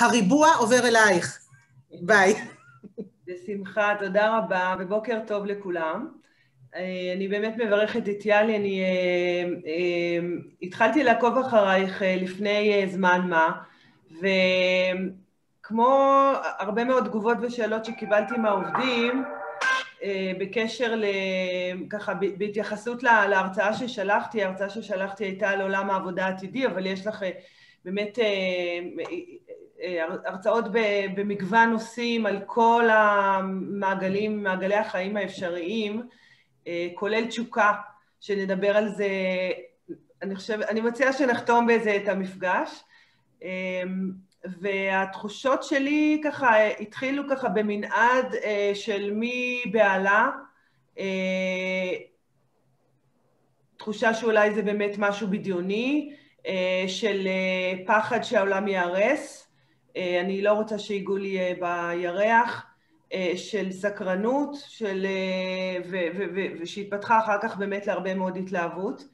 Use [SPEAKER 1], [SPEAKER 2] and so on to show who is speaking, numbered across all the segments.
[SPEAKER 1] הריבוע עובר אלייך. ביי.
[SPEAKER 2] בשמחה, תודה רבה, ובוקר טוב לכולם. אה, אני באמת מברכת את יאלי, אני uh, uh, התחלתי לעקוב אחרייך לפני זמן מה, וכמו הרבה מאוד תגובות ושאלות שקיבלתי מהעובדים, בקשר ל... ככה, בהתייחסות להרצאה ששלחתי, ההרצאה ששלחתי הייתה על עולם העבודה העתידי, אבל יש לך באמת הרצאות במגוון נושאים על כל המעגלים, מעגלי החיים האפשריים, אה, כולל תשוקה, שנדבר על זה, אני חושבת, אני מציעה שנחתום בזה את המפגש. אה, והתחושות שלי ככה התחילו ככה במנעד אה, של מבהלה, תחושה שאולי זה באמת משהו בדיוני, של פחד שהעולם ייהרס, אני לא רוצה שיגעו לי בירח, אה, של סקרנות, של, אה, ו, ו, ו, ושהתפתחה אחר כך באמת להרבה מאוד התלהבות,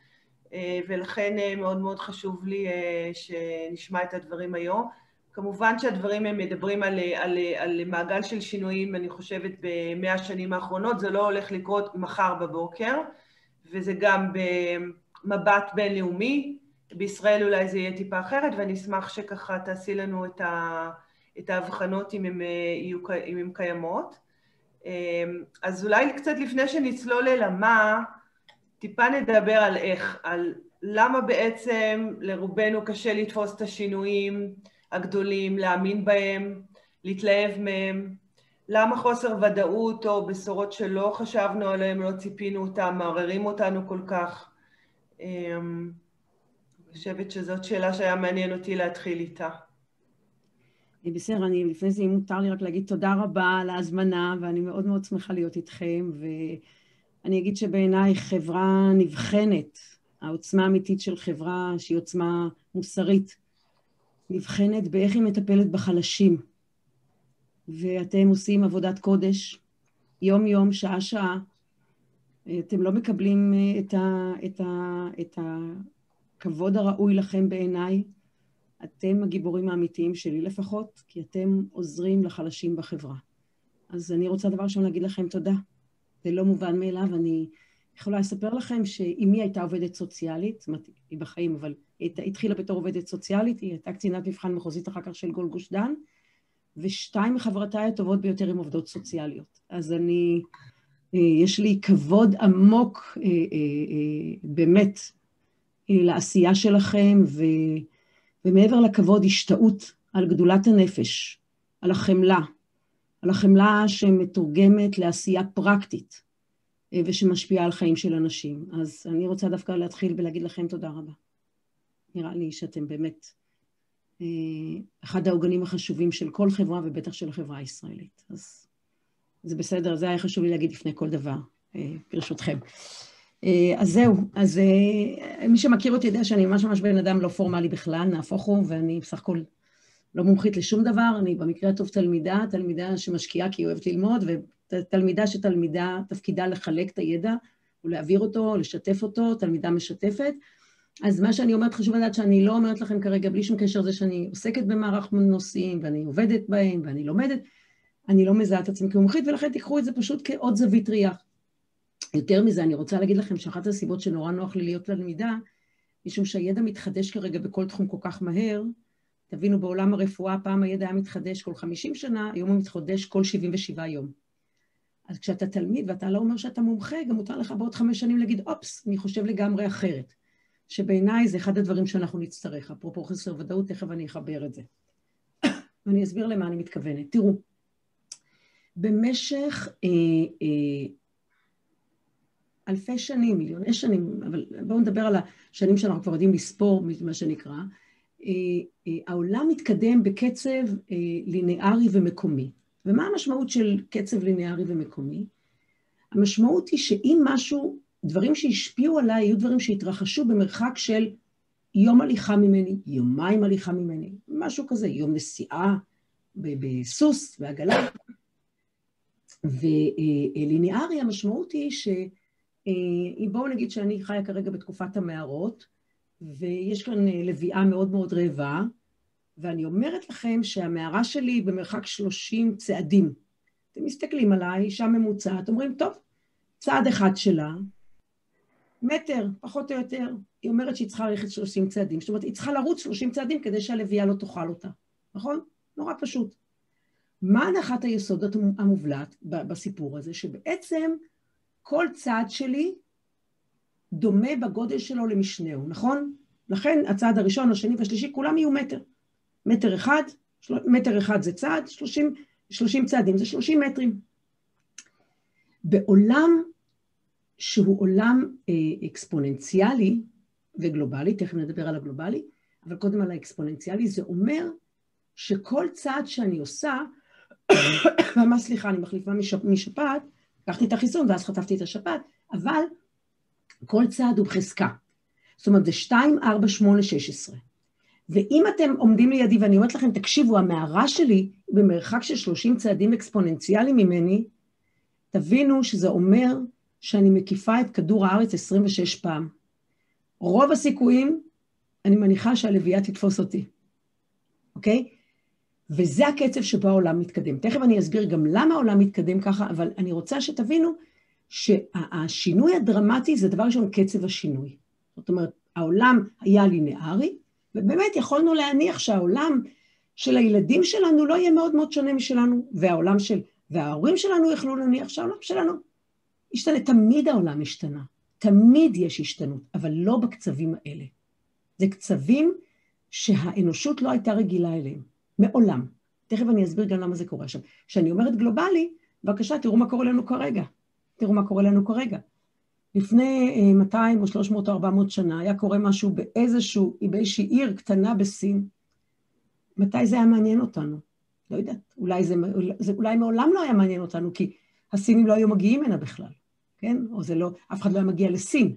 [SPEAKER 2] אה, ולכן מאוד מאוד חשוב לי שנשמע את הדברים היום. כמובן שהדברים הם מדברים על, על, על מעגל של שינויים, אני חושבת, במאה השנים האחרונות, זה לא הולך לקרות מחר בבוקר, וזה גם במבט בינלאומי, בישראל אולי זה יהיה טיפה אחרת, ואני אשמח שככה תעשי לנו את ה... את ההבחנות אם הן, אה, אם קיימות. אה, אז אולי קצת לפני שנצלול אל המה, טיפה נדבר על איך, על למה בעצם לרובנו קשה לתפוס את השינויים הגדולים, להאמין בהם, להתלהב מהם, למה חוסר ודאות או בשורות שלא חשבנו עליהן, לא ציפינו אותן, מערערים אותנו כל כך. אה, חושבת שזאת שאלה שהיה מעניין אותי להתחיל איתה.
[SPEAKER 3] בסדר, אני לפני זה, אם מותר לי רק להגיד תודה רבה על ההזמנה, ואני מאוד מאוד שמחה להיות איתכם, ואני אגיד שבעיניי חברה נבחנת, העוצמה האמיתית של חברה שהיא עוצמה מוסרית, נבחנת באיך היא מטפלת בחלשים. ואתם עושים עבודת קודש, יום-יום, שעה-שעה. אתם לא מקבלים את, ה, את, ה, את הכבוד הראוי לכם בעיניי. אתם הגיבורים האמיתיים שלי לפחות, כי אתם עוזרים לחלשים בחברה. אז אני רוצה דבר ראשון להגיד לכם תודה. זה לא מובן מאליו, אני יכולה לספר לכם שאימי הייתה עובדת סוציאלית, זאת אומרת, היא בחיים, אבל היא התחילה בתור עובדת סוציאלית, היא הייתה קצינת מבחן מחוזית אחר כך של גול גוש דן, ושתיים מחברותיי הטובות ביותר הן עובדות סוציאליות. אז אני, אה, יש לי כבוד עמוק אה, אה, באמת לעשייה שלכם, ו... ומעבר לכבוד, השתאות על גדולת הנפש, על החמלה, על החמלה שמתורגמת לעשייה פרקטית אה, ושמשפיעה על חיים של אנשים. אז אני רוצה דווקא להתחיל ולהגיד לכם תודה רבה. נראה לי שאתם באמת אה, אחד העוגנים החשובים של כל חברה ובטח של החברה הישראלית. אז זה בסדר, זה היה חשוב לי להגיד לפני כל דבר, אה, ברשותכם. אה, אז זהו, אז אה, מי שמכיר אותי יודע שאני ממש ממש בן אדם לא פורמלי בכלל, נהפוך הוא, ואני בסך הכל לא מומחית לשום דבר, אני במקרה הטוב תלמידה, תלמידה שמשקיעה כי היא אוהבת ללמוד, ותלמידה שתלמידה תפקידה לחלק את הידע ולהעביר אותו, לשתף אותו, תלמידה משתפת. אז מה שאני אומרת, חשוב לדעת שאני לא אומרת לכם כרגע, בלי שום קשר לזה שאני עוסקת במערך נושאים, ואני עובדת בהם, ואני לומדת, אני לא מזהה את עצמי כמומחית, ולכן תיקחו את זה פשוט כעוד זווית ראייה. יותר מזה, אני רוצה להגיד לכם שאחת הסיבות שנורא נוח לי להיות תלמידה, משום שהידע מתחדש כרגע בכל תחום כל כך מהר. תבינו, בעולם הרפואה פעם הידע היה מתחדש כל 50 שנה, היום הוא מתחדש כל 77 יום. אז כשאתה תלמיד ואתה לא אומר שאתה מומחה, גם מותר לך בעוד חמש שנים להגיד, אופס, אני חושב לגמרי אחרת. שבעיניי זה אחד הדברים שאנחנו נצטרך. אפרופו חסר ודאות, תכף אני אחבר את זה. ואני אסביר למה אני מתכוונת. תראו, במשך אה, אה, אלפי שנים, מיליוני שנים, אבל בואו נדבר על השנים שאנחנו כבר יודעים לספור, מה שנקרא. אה, אה, העולם מתקדם בקצב אה, לינארי ומקומי. ומה המשמעות של קצב לינארי ומקומי? המשמעות היא שאם משהו, דברים שהשפיעו עליי, יהיו דברים שהתרחשו במרחק של יום הליכה ממני, יומיים הליכה ממני, משהו כזה, יום נסיעה בסוס ועגלה. וליניארי המשמעות היא ש... בואו נגיד שאני חיה כרגע בתקופת המערות, ויש כאן אה, לביאה מאוד מאוד רעבה, ואני אומרת לכם שהמערה שלי היא במרחק 30 צעדים. אתם מסתכלים עליי, אישה ממוצעת, אומרים, טוב, צעד אחד שלה, מטר, פחות או יותר, היא אומרת שהיא צריכה ללכת 30 צעדים. זאת אומרת, היא צריכה לרוץ 30 צעדים כדי שהלוויה לא תאכל אותה, נכון? נורא פשוט. מה הנחת היסוד המובלעת בסיפור הזה? שבעצם כל צעד שלי דומה בגודל שלו למשנהו, נכון? לכן הצעד הראשון, השני והשלישי, כולם יהיו מטר. מטר אחד, של... מטר אחד זה צעד, 30, 30 צעדים זה 30 מטרים. בעולם שהוא עולם אה, אקספוננציאלי וגלובלי, תכף נדבר על הגלובלי, אבל קודם על האקספוננציאלי, זה אומר שכל צעד שאני עושה, ממש סליחה, אני מחליפה משפ, משפעת, לקחתי את החיסון ואז חטפתי את השפעת, אבל כל צעד הוא בחזקה. זאת אומרת, זה 2, 4, 8, 16. ואם אתם עומדים לידי ואני אומרת לכם, תקשיבו, המערה שלי במרחק של 30 צעדים אקספוננציאליים ממני, תבינו שזה אומר שאני מקיפה את כדור הארץ 26 פעם. רוב הסיכויים, אני מניחה שהלוויה תתפוס אותי, אוקיי? וזה הקצב שבו העולם מתקדם. תכף אני אסביר גם למה העולם מתקדם ככה, אבל אני רוצה שתבינו שהשינוי הדרמטי זה דבר ראשון קצב השינוי. זאת אומרת, העולם היה לינארי, ובאמת יכולנו להניח שהעולם של הילדים שלנו לא יהיה מאוד מאוד שונה משלנו, והעולם של, וההורים שלנו יכלו להניח שהעולם שלנו ישתנה. תמיד העולם השתנה, תמיד יש השתנות, אבל לא בקצבים האלה. זה קצבים שהאנושות לא הייתה רגילה אליהם, מעולם. תכף אני אסביר גם למה זה קורה. עכשיו, כשאני אומרת גלובלי, בבקשה, תראו מה קורה לנו כרגע. תראו מה קורה לנו כרגע. לפני 200 אה, או 300 או 400 שנה היה קורה משהו באיזשהו, באיזושהי עיר קטנה בסין. מתי זה היה מעניין אותנו? לא יודעת. אולי זה, זה אולי מעולם לא היה מעניין אותנו, כי הסינים לא היו מגיעים הנה בכלל, כן? או זה לא, אף אחד לא היה מגיע לסין.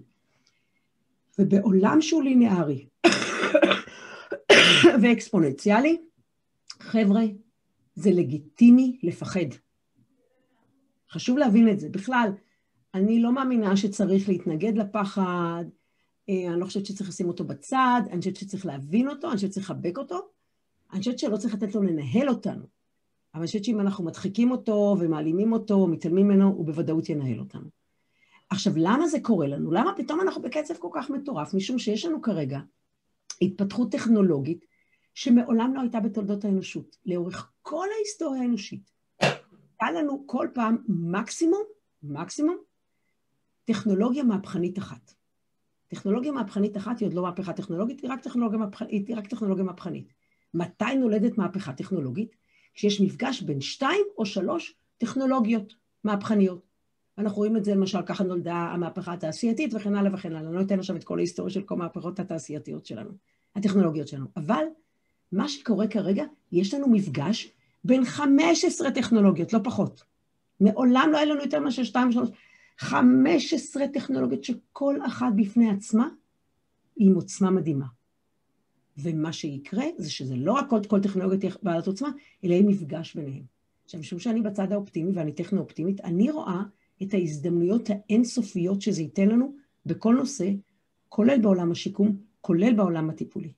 [SPEAKER 3] ובעולם שהוא ליניארי ואקספוננציאלי, חבר'ה, זה לגיטימי לפחד. חשוב להבין את זה. בכלל, אני לא מאמינה שצריך להתנגד לפחד, אה, אני לא חושבת שצריך לשים אותו בצד, אני חושבת שצריך להבין אותו, אני חושבת שצריך לחבק אותו, אני חושבת שלא צריך לתת לו לנהל אותנו. אבל אני חושבת שאם אנחנו מדחיקים אותו ומעלימים אותו, מתעלמים ממנו, הוא בוודאות ינהל אותנו. עכשיו, למה זה קורה לנו? למה פתאום אנחנו בקצב כל כך מטורף? משום שיש לנו כרגע התפתחות טכנולוגית שמעולם לא הייתה בתולדות האנושות. לאורך כל ההיסטוריה האנושית, היה לנו כל פעם מקסימום, מקסימום, טכנולוגיה מהפכנית אחת. טכנולוגיה מהפכנית אחת היא עוד לא מהפכה טכנולוגית, היא רק טכנולוגיה, מהפכ... היא רק טכנולוגיה מהפכנית. מתי נולדת מהפכה טכנולוגית? כשיש מפגש בין שתיים או שלוש טכנולוגיות מהפכניות. אנחנו רואים את זה, למשל, ככה נולדה המהפכה התעשייתית וכן הלאה וכן הלאה. אני לא אתן עכשיו את כל ההיסטוריה של כל המהפכות התעשייתיות שלנו, הטכנולוגיות שלנו. אבל מה שקורה כרגע, יש לנו מפגש בין 15 טכנולוגיות, לא פחות. מעולם לא היה לנו יותר מאשר שתיים ושלוש. 15 טכנולוגיות שכל אחת בפני עצמה היא עם עוצמה מדהימה. ומה שיקרה זה שזה לא רק כל טכנולוגיה תהיה בעלת עוצמה, אלא יהיה מפגש ביניהם. עכשיו, משום שאני בצד האופטימי ואני טכנו-אופטימית, אני רואה את ההזדמנויות האינסופיות שזה ייתן לנו בכל נושא, כולל בעולם השיקום, כולל בעולם הטיפולי.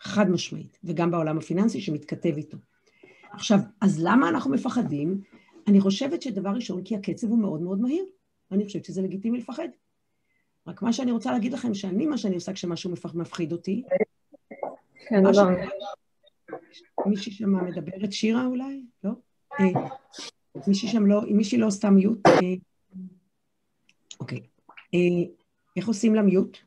[SPEAKER 3] חד משמעית, וגם בעולם הפיננסי שמתכתב איתו. עכשיו, אז למה אנחנו מפחדים? אני חושבת שדבר ראשון, כי הקצב הוא מאוד מאוד מהיר. ואני חושבת שזה לגיטימי לפחד. רק מה שאני רוצה להגיד לכם, שאני, מה שאני עושה כשמשהו מפחיד אותי,
[SPEAKER 4] כן, לא.
[SPEAKER 3] מישהי שם מדברת, שירה אולי? לא? אה, מישהי שם לא, מישהי לא עשתה מיוט? אה, אוקיי. אה, איך עושים לה מיוט?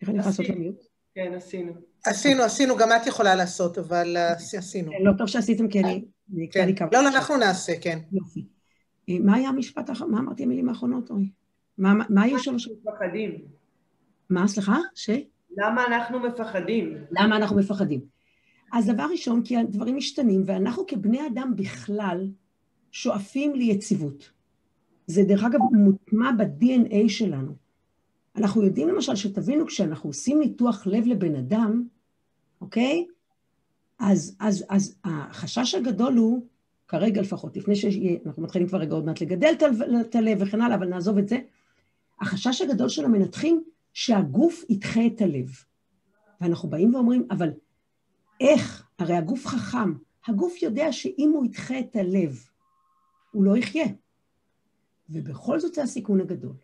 [SPEAKER 3] איך אני יכולה לעשות לה מיוט?
[SPEAKER 2] כן, עשינו.
[SPEAKER 1] עשינו, עשינו, גם את יכולה לעשות, אבל עשינו.
[SPEAKER 3] לא טוב שעשיתם, כי אני...
[SPEAKER 1] כן. לא, לא, אנחנו נעשה, כן. יופי.
[SPEAKER 3] מה היה המשפט האחרון? מה אמרתי המילים האחרונות? אוי. מה היו שלוש...
[SPEAKER 2] מפחדים.
[SPEAKER 3] מה, סליחה? ש?
[SPEAKER 2] למה אנחנו מפחדים?
[SPEAKER 3] למה אנחנו מפחדים? אז דבר ראשון, כי הדברים משתנים, ואנחנו כבני אדם בכלל שואפים ליציבות. זה דרך אגב מוטמע ב-DNA שלנו. אנחנו יודעים למשל, שתבינו, כשאנחנו עושים ניתוח לב לבן אדם, אוקיי? אז, אז, אז החשש הגדול הוא כרגע לפחות, לפני שאנחנו מתחילים כבר רגע עוד מעט לגדל את הלב וכן הלאה, אבל נעזוב את זה. החשש הגדול של המנתחים, שהגוף ידחה את הלב. ואנחנו באים ואומרים, אבל איך הרי הגוף חכם, הגוף יודע שאם הוא ידחה את הלב, הוא לא יחיה. ובכל זאת זה הסיכון הגדול.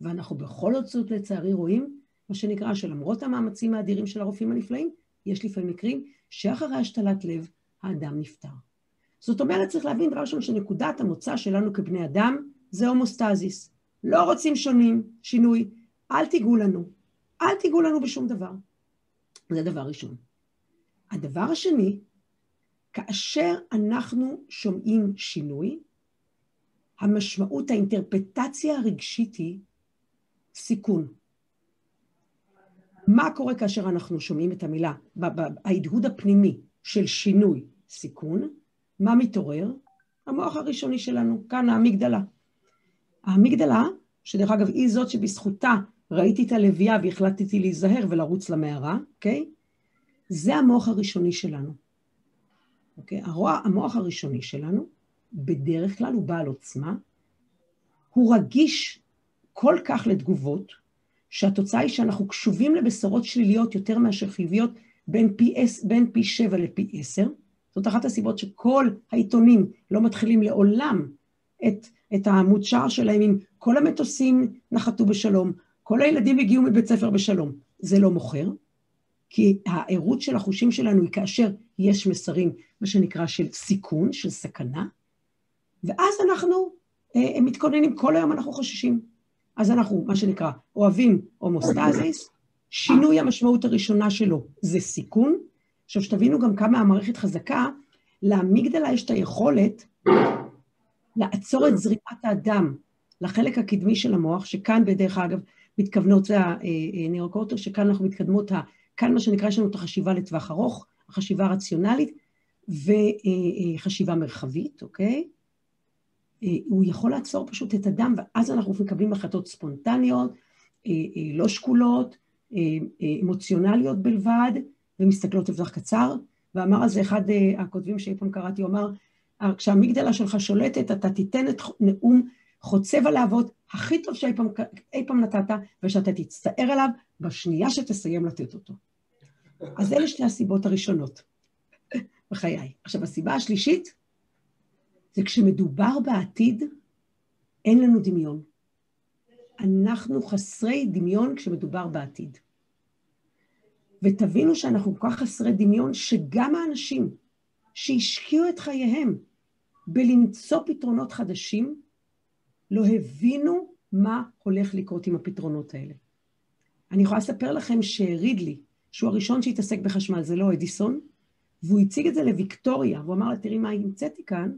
[SPEAKER 3] ואנחנו בכל זאת לצערי רואים, מה שנקרא, שלמרות המאמצים האדירים של הרופאים הנפלאים, יש לפעמים מקרים שאחרי השתלת לב האדם נפטר. זאת אומרת, צריך להבין דבר ראשון שנקודת המוצא שלנו כבני אדם זה הומוסטזיס. לא רוצים שונים, שינוי, אל תיגעו לנו, אל תיגעו לנו בשום דבר. זה דבר ראשון. הדבר השני, כאשר אנחנו שומעים שינוי, המשמעות, האינטרפטציה הרגשית היא סיכון. מה קורה כאשר אנחנו שומעים את המילה, ההדהוד הפנימי של שינוי, סיכון, מה מתעורר? המוח הראשוני שלנו, כאן האמיגדלה. האמיגדלה, שדרך אגב היא זאת שבזכותה ראיתי את הלוויה והחלטתי להיזהר ולרוץ למערה, אוקיי? זה המוח הראשוני שלנו. אוקיי? המוח הראשוני שלנו, בדרך כלל הוא בעל עוצמה, הוא רגיש כל כך לתגובות, שהתוצאה היא שאנחנו קשובים לבשורות שליליות יותר מאשר חיוביות בין פי, בין פי שבע לפי עשר. זאת אחת הסיבות שכל העיתונים לא מתחילים לעולם את, את העמוד שער שלהם עם כל המטוסים נחתו בשלום, כל הילדים הגיעו מבית ספר בשלום. זה לא מוכר, כי הערות של החושים שלנו היא כאשר יש מסרים, מה שנקרא של סיכון, של סכנה, ואז אנחנו אה, מתכוננים, כל היום אנחנו חוששים. אז אנחנו, מה שנקרא, אוהבים הומוסטזיס, שינוי המשמעות הראשונה שלו זה סיכון. עכשיו, שתבינו גם כמה המערכת חזקה, לאמיגדלה יש את היכולת לעצור את זרימת האדם לחלק הקדמי של המוח, שכאן בדרך אגב מתכוונות, זה הנאורקורטר, שכאן אנחנו מתקדמות, כאן מה שנקרא, יש לנו את החשיבה לטווח ארוך, החשיבה הרציונלית וחשיבה מרחבית, אוקיי? הוא יכול לעצור פשוט את הדם, ואז אנחנו מקבלים החלטות ספונטניות, לא שקולות, אמוציונליות בלבד, ומסתכלות לטווח קצר. ואמר על זה אחד הכותבים שאי פעם קראתי, הוא אמר, כשהמגדלה שלך שולטת, אתה תיתן את נאום חוצב הלהבות הכי טוב שאי פעם, פעם נתת, ושאתה תצטער עליו בשנייה שתסיים לתת אותו. אז אלה שתי הסיבות הראשונות בחיי. עכשיו, הסיבה השלישית, זה כשמדובר בעתיד, אין לנו דמיון. אנחנו חסרי דמיון כשמדובר בעתיד. ותבינו שאנחנו כל כך חסרי דמיון, שגם האנשים שהשקיעו את חייהם בלמצוא פתרונות חדשים, לא הבינו מה הולך לקרות עם הפתרונות האלה. אני יכולה לספר לכם שרידלי, שהוא הראשון שהתעסק בחשמל, זה לא אדיסון, והוא הציג את זה לוויקטוריה, והוא אמר לה, תראי מה המצאתי כאן,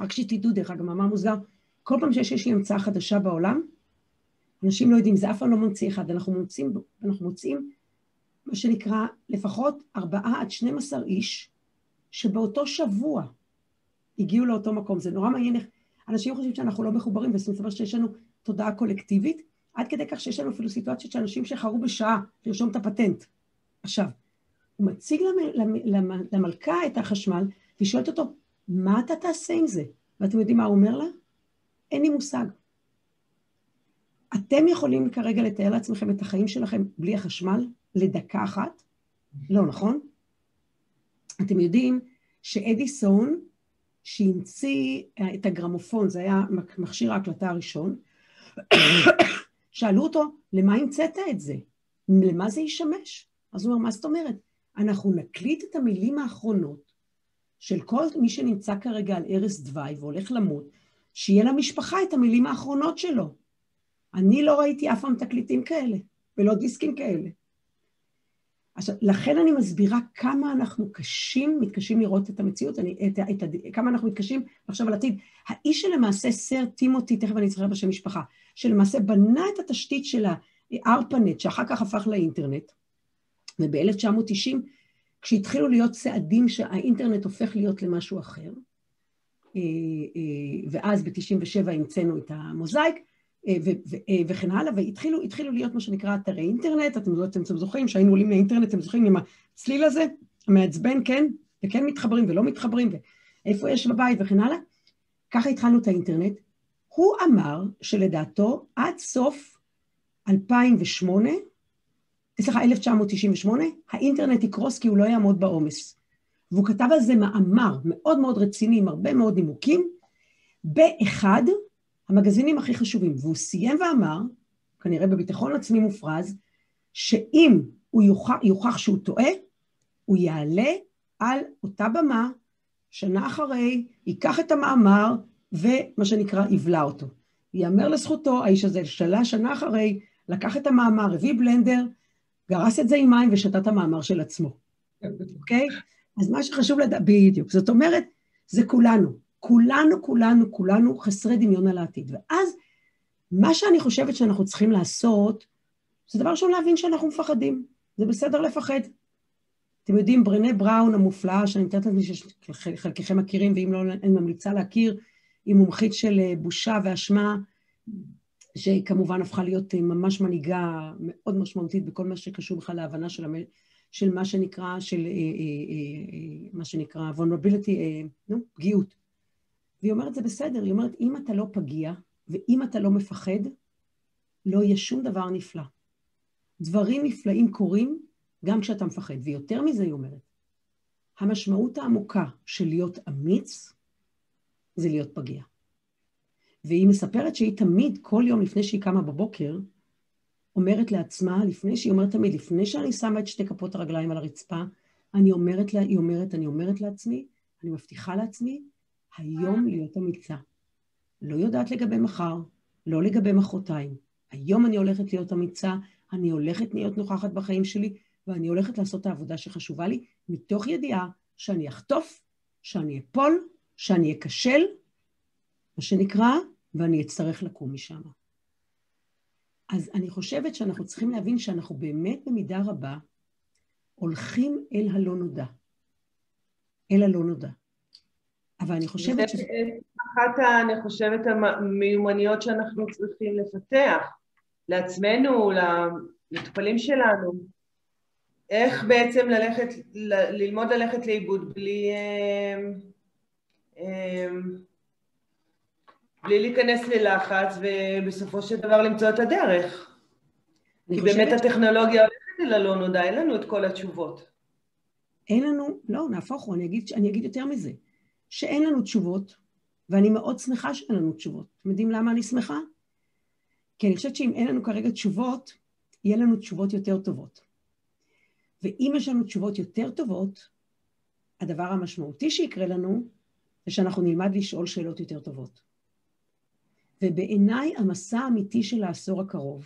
[SPEAKER 3] רק שתדעו, דרך אגב, מאמר מוסגר, כל פעם שיש לי המצאה חדשה בעולם, אנשים לא יודעים, זה אף פעם לא ממציא אחד, אנחנו מוצאים, אנחנו מוצאים מה שנקרא לפחות ארבעה עד 12 איש, שבאותו שבוע הגיעו לאותו מקום. זה נורא מעניין איך אנשים חושבים שאנחנו לא מחוברים, ומסתבר שיש לנו תודעה קולקטיבית, עד כדי כך שיש לנו אפילו סיטואציות של אנשים שחרו בשעה לרשום את הפטנט. עכשיו, הוא מציג למלכה את החשמל, והיא שואלת אותו, מה אתה תעשה עם זה? ואתם יודעים מה הוא אומר לה? אין לי מושג. אתם יכולים כרגע לתאר לעצמכם את החיים שלכם בלי החשמל לדקה אחת? לא, נכון? אתם יודעים שאדיסון, שהמציא את הגרמופון, זה היה מכשיר ההקלטה הראשון, שאלו אותו, למה המצאת את זה? למה זה ישמש? אז הוא אומר, מה זאת אומרת? אנחנו נקליט את המילים האחרונות של כל מי שנמצא כרגע על ערש דווי והולך למות, שיהיה למשפחה את המילים האחרונות שלו. אני לא ראיתי אף פעם תקליטים כאלה, ולא דיסקים כאלה. עכשיו, לכן אני מסבירה כמה אנחנו קשים, מתקשים לראות את המציאות, אני, את, את, את, כמה אנחנו מתקשים לחשוב על עתיד. האיש שלמעשה, סר טימותי, תכף אני אצטרך בשם משפחה, שלמעשה בנה את התשתית של הארפנט, שאחר כך הפך לאינטרנט, וב-1990, כשהתחילו להיות צעדים שהאינטרנט הופך להיות למשהו אחר, אה, אה, ואז ב-97 המצאנו את המוזאיק, אה, וכן הלאה, והתחילו להיות מה שנקרא אתרי אינטרנט, אתם, אתם, אתם זוכרים שהיינו עולים לאינטרנט, אתם זוכרים עם הצליל הזה, המעצבן, כן, וכן מתחברים ולא מתחברים, ואיפה יש בבית וכן הלאה, ככה התחלנו את האינטרנט. הוא אמר שלדעתו עד סוף 2008, סליחה, 1998, האינטרנט יקרוס כי הוא לא יעמוד בעומס. והוא כתב על זה מאמר מאוד מאוד רציני, עם הרבה מאוד נימוקים, באחד המגזינים הכי חשובים. והוא סיים ואמר, כנראה בביטחון עצמי מופרז, שאם הוא יוכח, יוכח שהוא טועה, הוא יעלה על אותה במה, שנה אחרי, ייקח את המאמר, ומה שנקרא, יבלע אותו. ייאמר לזכותו, האיש הזה שאלה שנה אחרי, לקח את המאמר, הביא בלנדר, גרס את זה עם מים ושתה את המאמר של עצמו, אוקיי? אז מה שחשוב לדעת, בדיוק, זאת אומרת, זה כולנו. כולנו, כולנו, כולנו חסרי דמיון על העתיד. ואז, מה שאני חושבת שאנחנו צריכים לעשות, זה דבר ראשון להבין שאנחנו מפחדים. זה בסדר לפחד. אתם יודעים, ברנה בראון המופלאה, שאני מתארת לעצמי שחלקכם מכירים, ואם לא, אני ממליצה להכיר, היא מומחית של אה, בושה ואשמה, שהיא כמובן הפכה להיות אה, ממש מנהיגה מאוד משמעותית בכל מה שקשור בכלל להבנה של, המ... של מה שנקרא, של אה, מה שנקרא vulnerability, נו, פגיעות. והיא אומרת, זה בסדר, היא אומרת, אם אתה לא פגיע, ואם אתה לא מפחד, לא יהיה שום דבר נפלא. דברים נפלאים קורים גם כשאתה מפחד. ויותר מזה, היא אומרת, המשמעות העמוקה של להיות אמיץ זה להיות פגיע. והיא מספרת שהיא תמיד, כל יום לפני שהיא קמה בבוקר, אומרת לעצמה, לפני שהיא אומרת תמיד, לפני שאני שמה את שתי כפות הרגליים על הרצפה, אני אומרת לה, היא אומרת, אני אומרת לעצמי, אני מבטיחה לעצמי, היום להיות אמיצה. לא יודעת לגבי מחר, לא לגבי מחרתיים. היום אני הולכת להיות אמיצה, אני הולכת להיות נוכחת בחיים שלי, ואני הולכת לעשות את העבודה שחשובה לי, מתוך ידיעה שאני אחטוף, שאני אפול, שאני אכשל, מה שנקרא, ואני אצטרך לקום משם. אז אני חושבת שאנחנו צריכים להבין שאנחנו באמת במידה רבה הולכים אל הלא נודע. אל הלא נודע. אבל אני חושבת ש...
[SPEAKER 2] אחת, אני חושבת, המיומנויות שאנחנו צריכים לפתח לעצמנו, למטופלים שלנו, איך בעצם ללכת, ללמוד ללכת לאיבוד בלי, אמ, אמ, בלי להיכנס ללחץ ובסופו של דבר למצוא את הדרך. כי באמת הטכנולוגיה הולכת אל הלא נודע, אין לנו את כל התשובות.
[SPEAKER 3] אין לנו, לא, נהפוך הוא, אני אגיד, אני אגיד יותר מזה. שאין לנו תשובות, ואני מאוד שמחה שאין לנו תשובות. אתם יודעים למה אני שמחה? כי אני חושבת שאם אין לנו כרגע תשובות, יהיה לנו תשובות יותר טובות. ואם יש לנו תשובות יותר טובות, הדבר המשמעותי שיקרה לנו, זה שאנחנו נלמד לשאול שאלות יותר טובות. ובעיניי המסע האמיתי של העשור הקרוב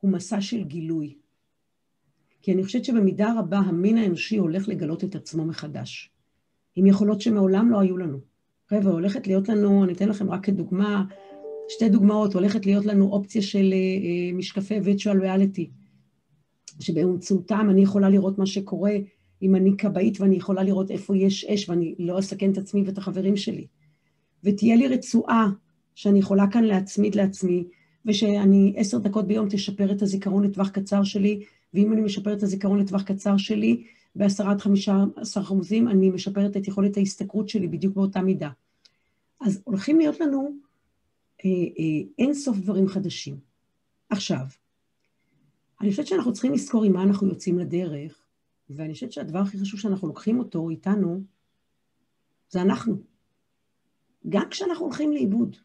[SPEAKER 3] הוא מסע של גילוי. כי אני חושבת שבמידה רבה המין האנושי הולך לגלות את עצמו מחדש. עם יכולות שמעולם לא היו לנו. חבר'ה, הולכת להיות לנו, אני אתן לכם רק כדוגמה, שתי דוגמאות, הולכת להיות לנו אופציה של uh, משקפי virtual reality, שבאמצעותם אני יכולה לראות מה שקורה אם אני כבאית ואני יכולה לראות איפה יש אש ואני לא אסכן את עצמי ואת החברים שלי. ותהיה לי רצועה שאני יכולה כאן להצמיד לעצמי, ושאני עשר דקות ביום תשפר את הזיכרון לטווח קצר שלי, ואם אני משפר את הזיכרון לטווח קצר שלי, בעשרה עד חמישה עשר אחוזים, אני משפרת את יכולת ההשתכרות שלי בדיוק באותה מידה. אז הולכים להיות לנו אה, אה, אין סוף דברים חדשים. עכשיו, אני חושבת שאנחנו צריכים לזכור עם מה אנחנו יוצאים לדרך, ואני חושבת שהדבר הכי חשוב שאנחנו לוקחים אותו איתנו, זה אנחנו. גם כשאנחנו הולכים לאיבוד,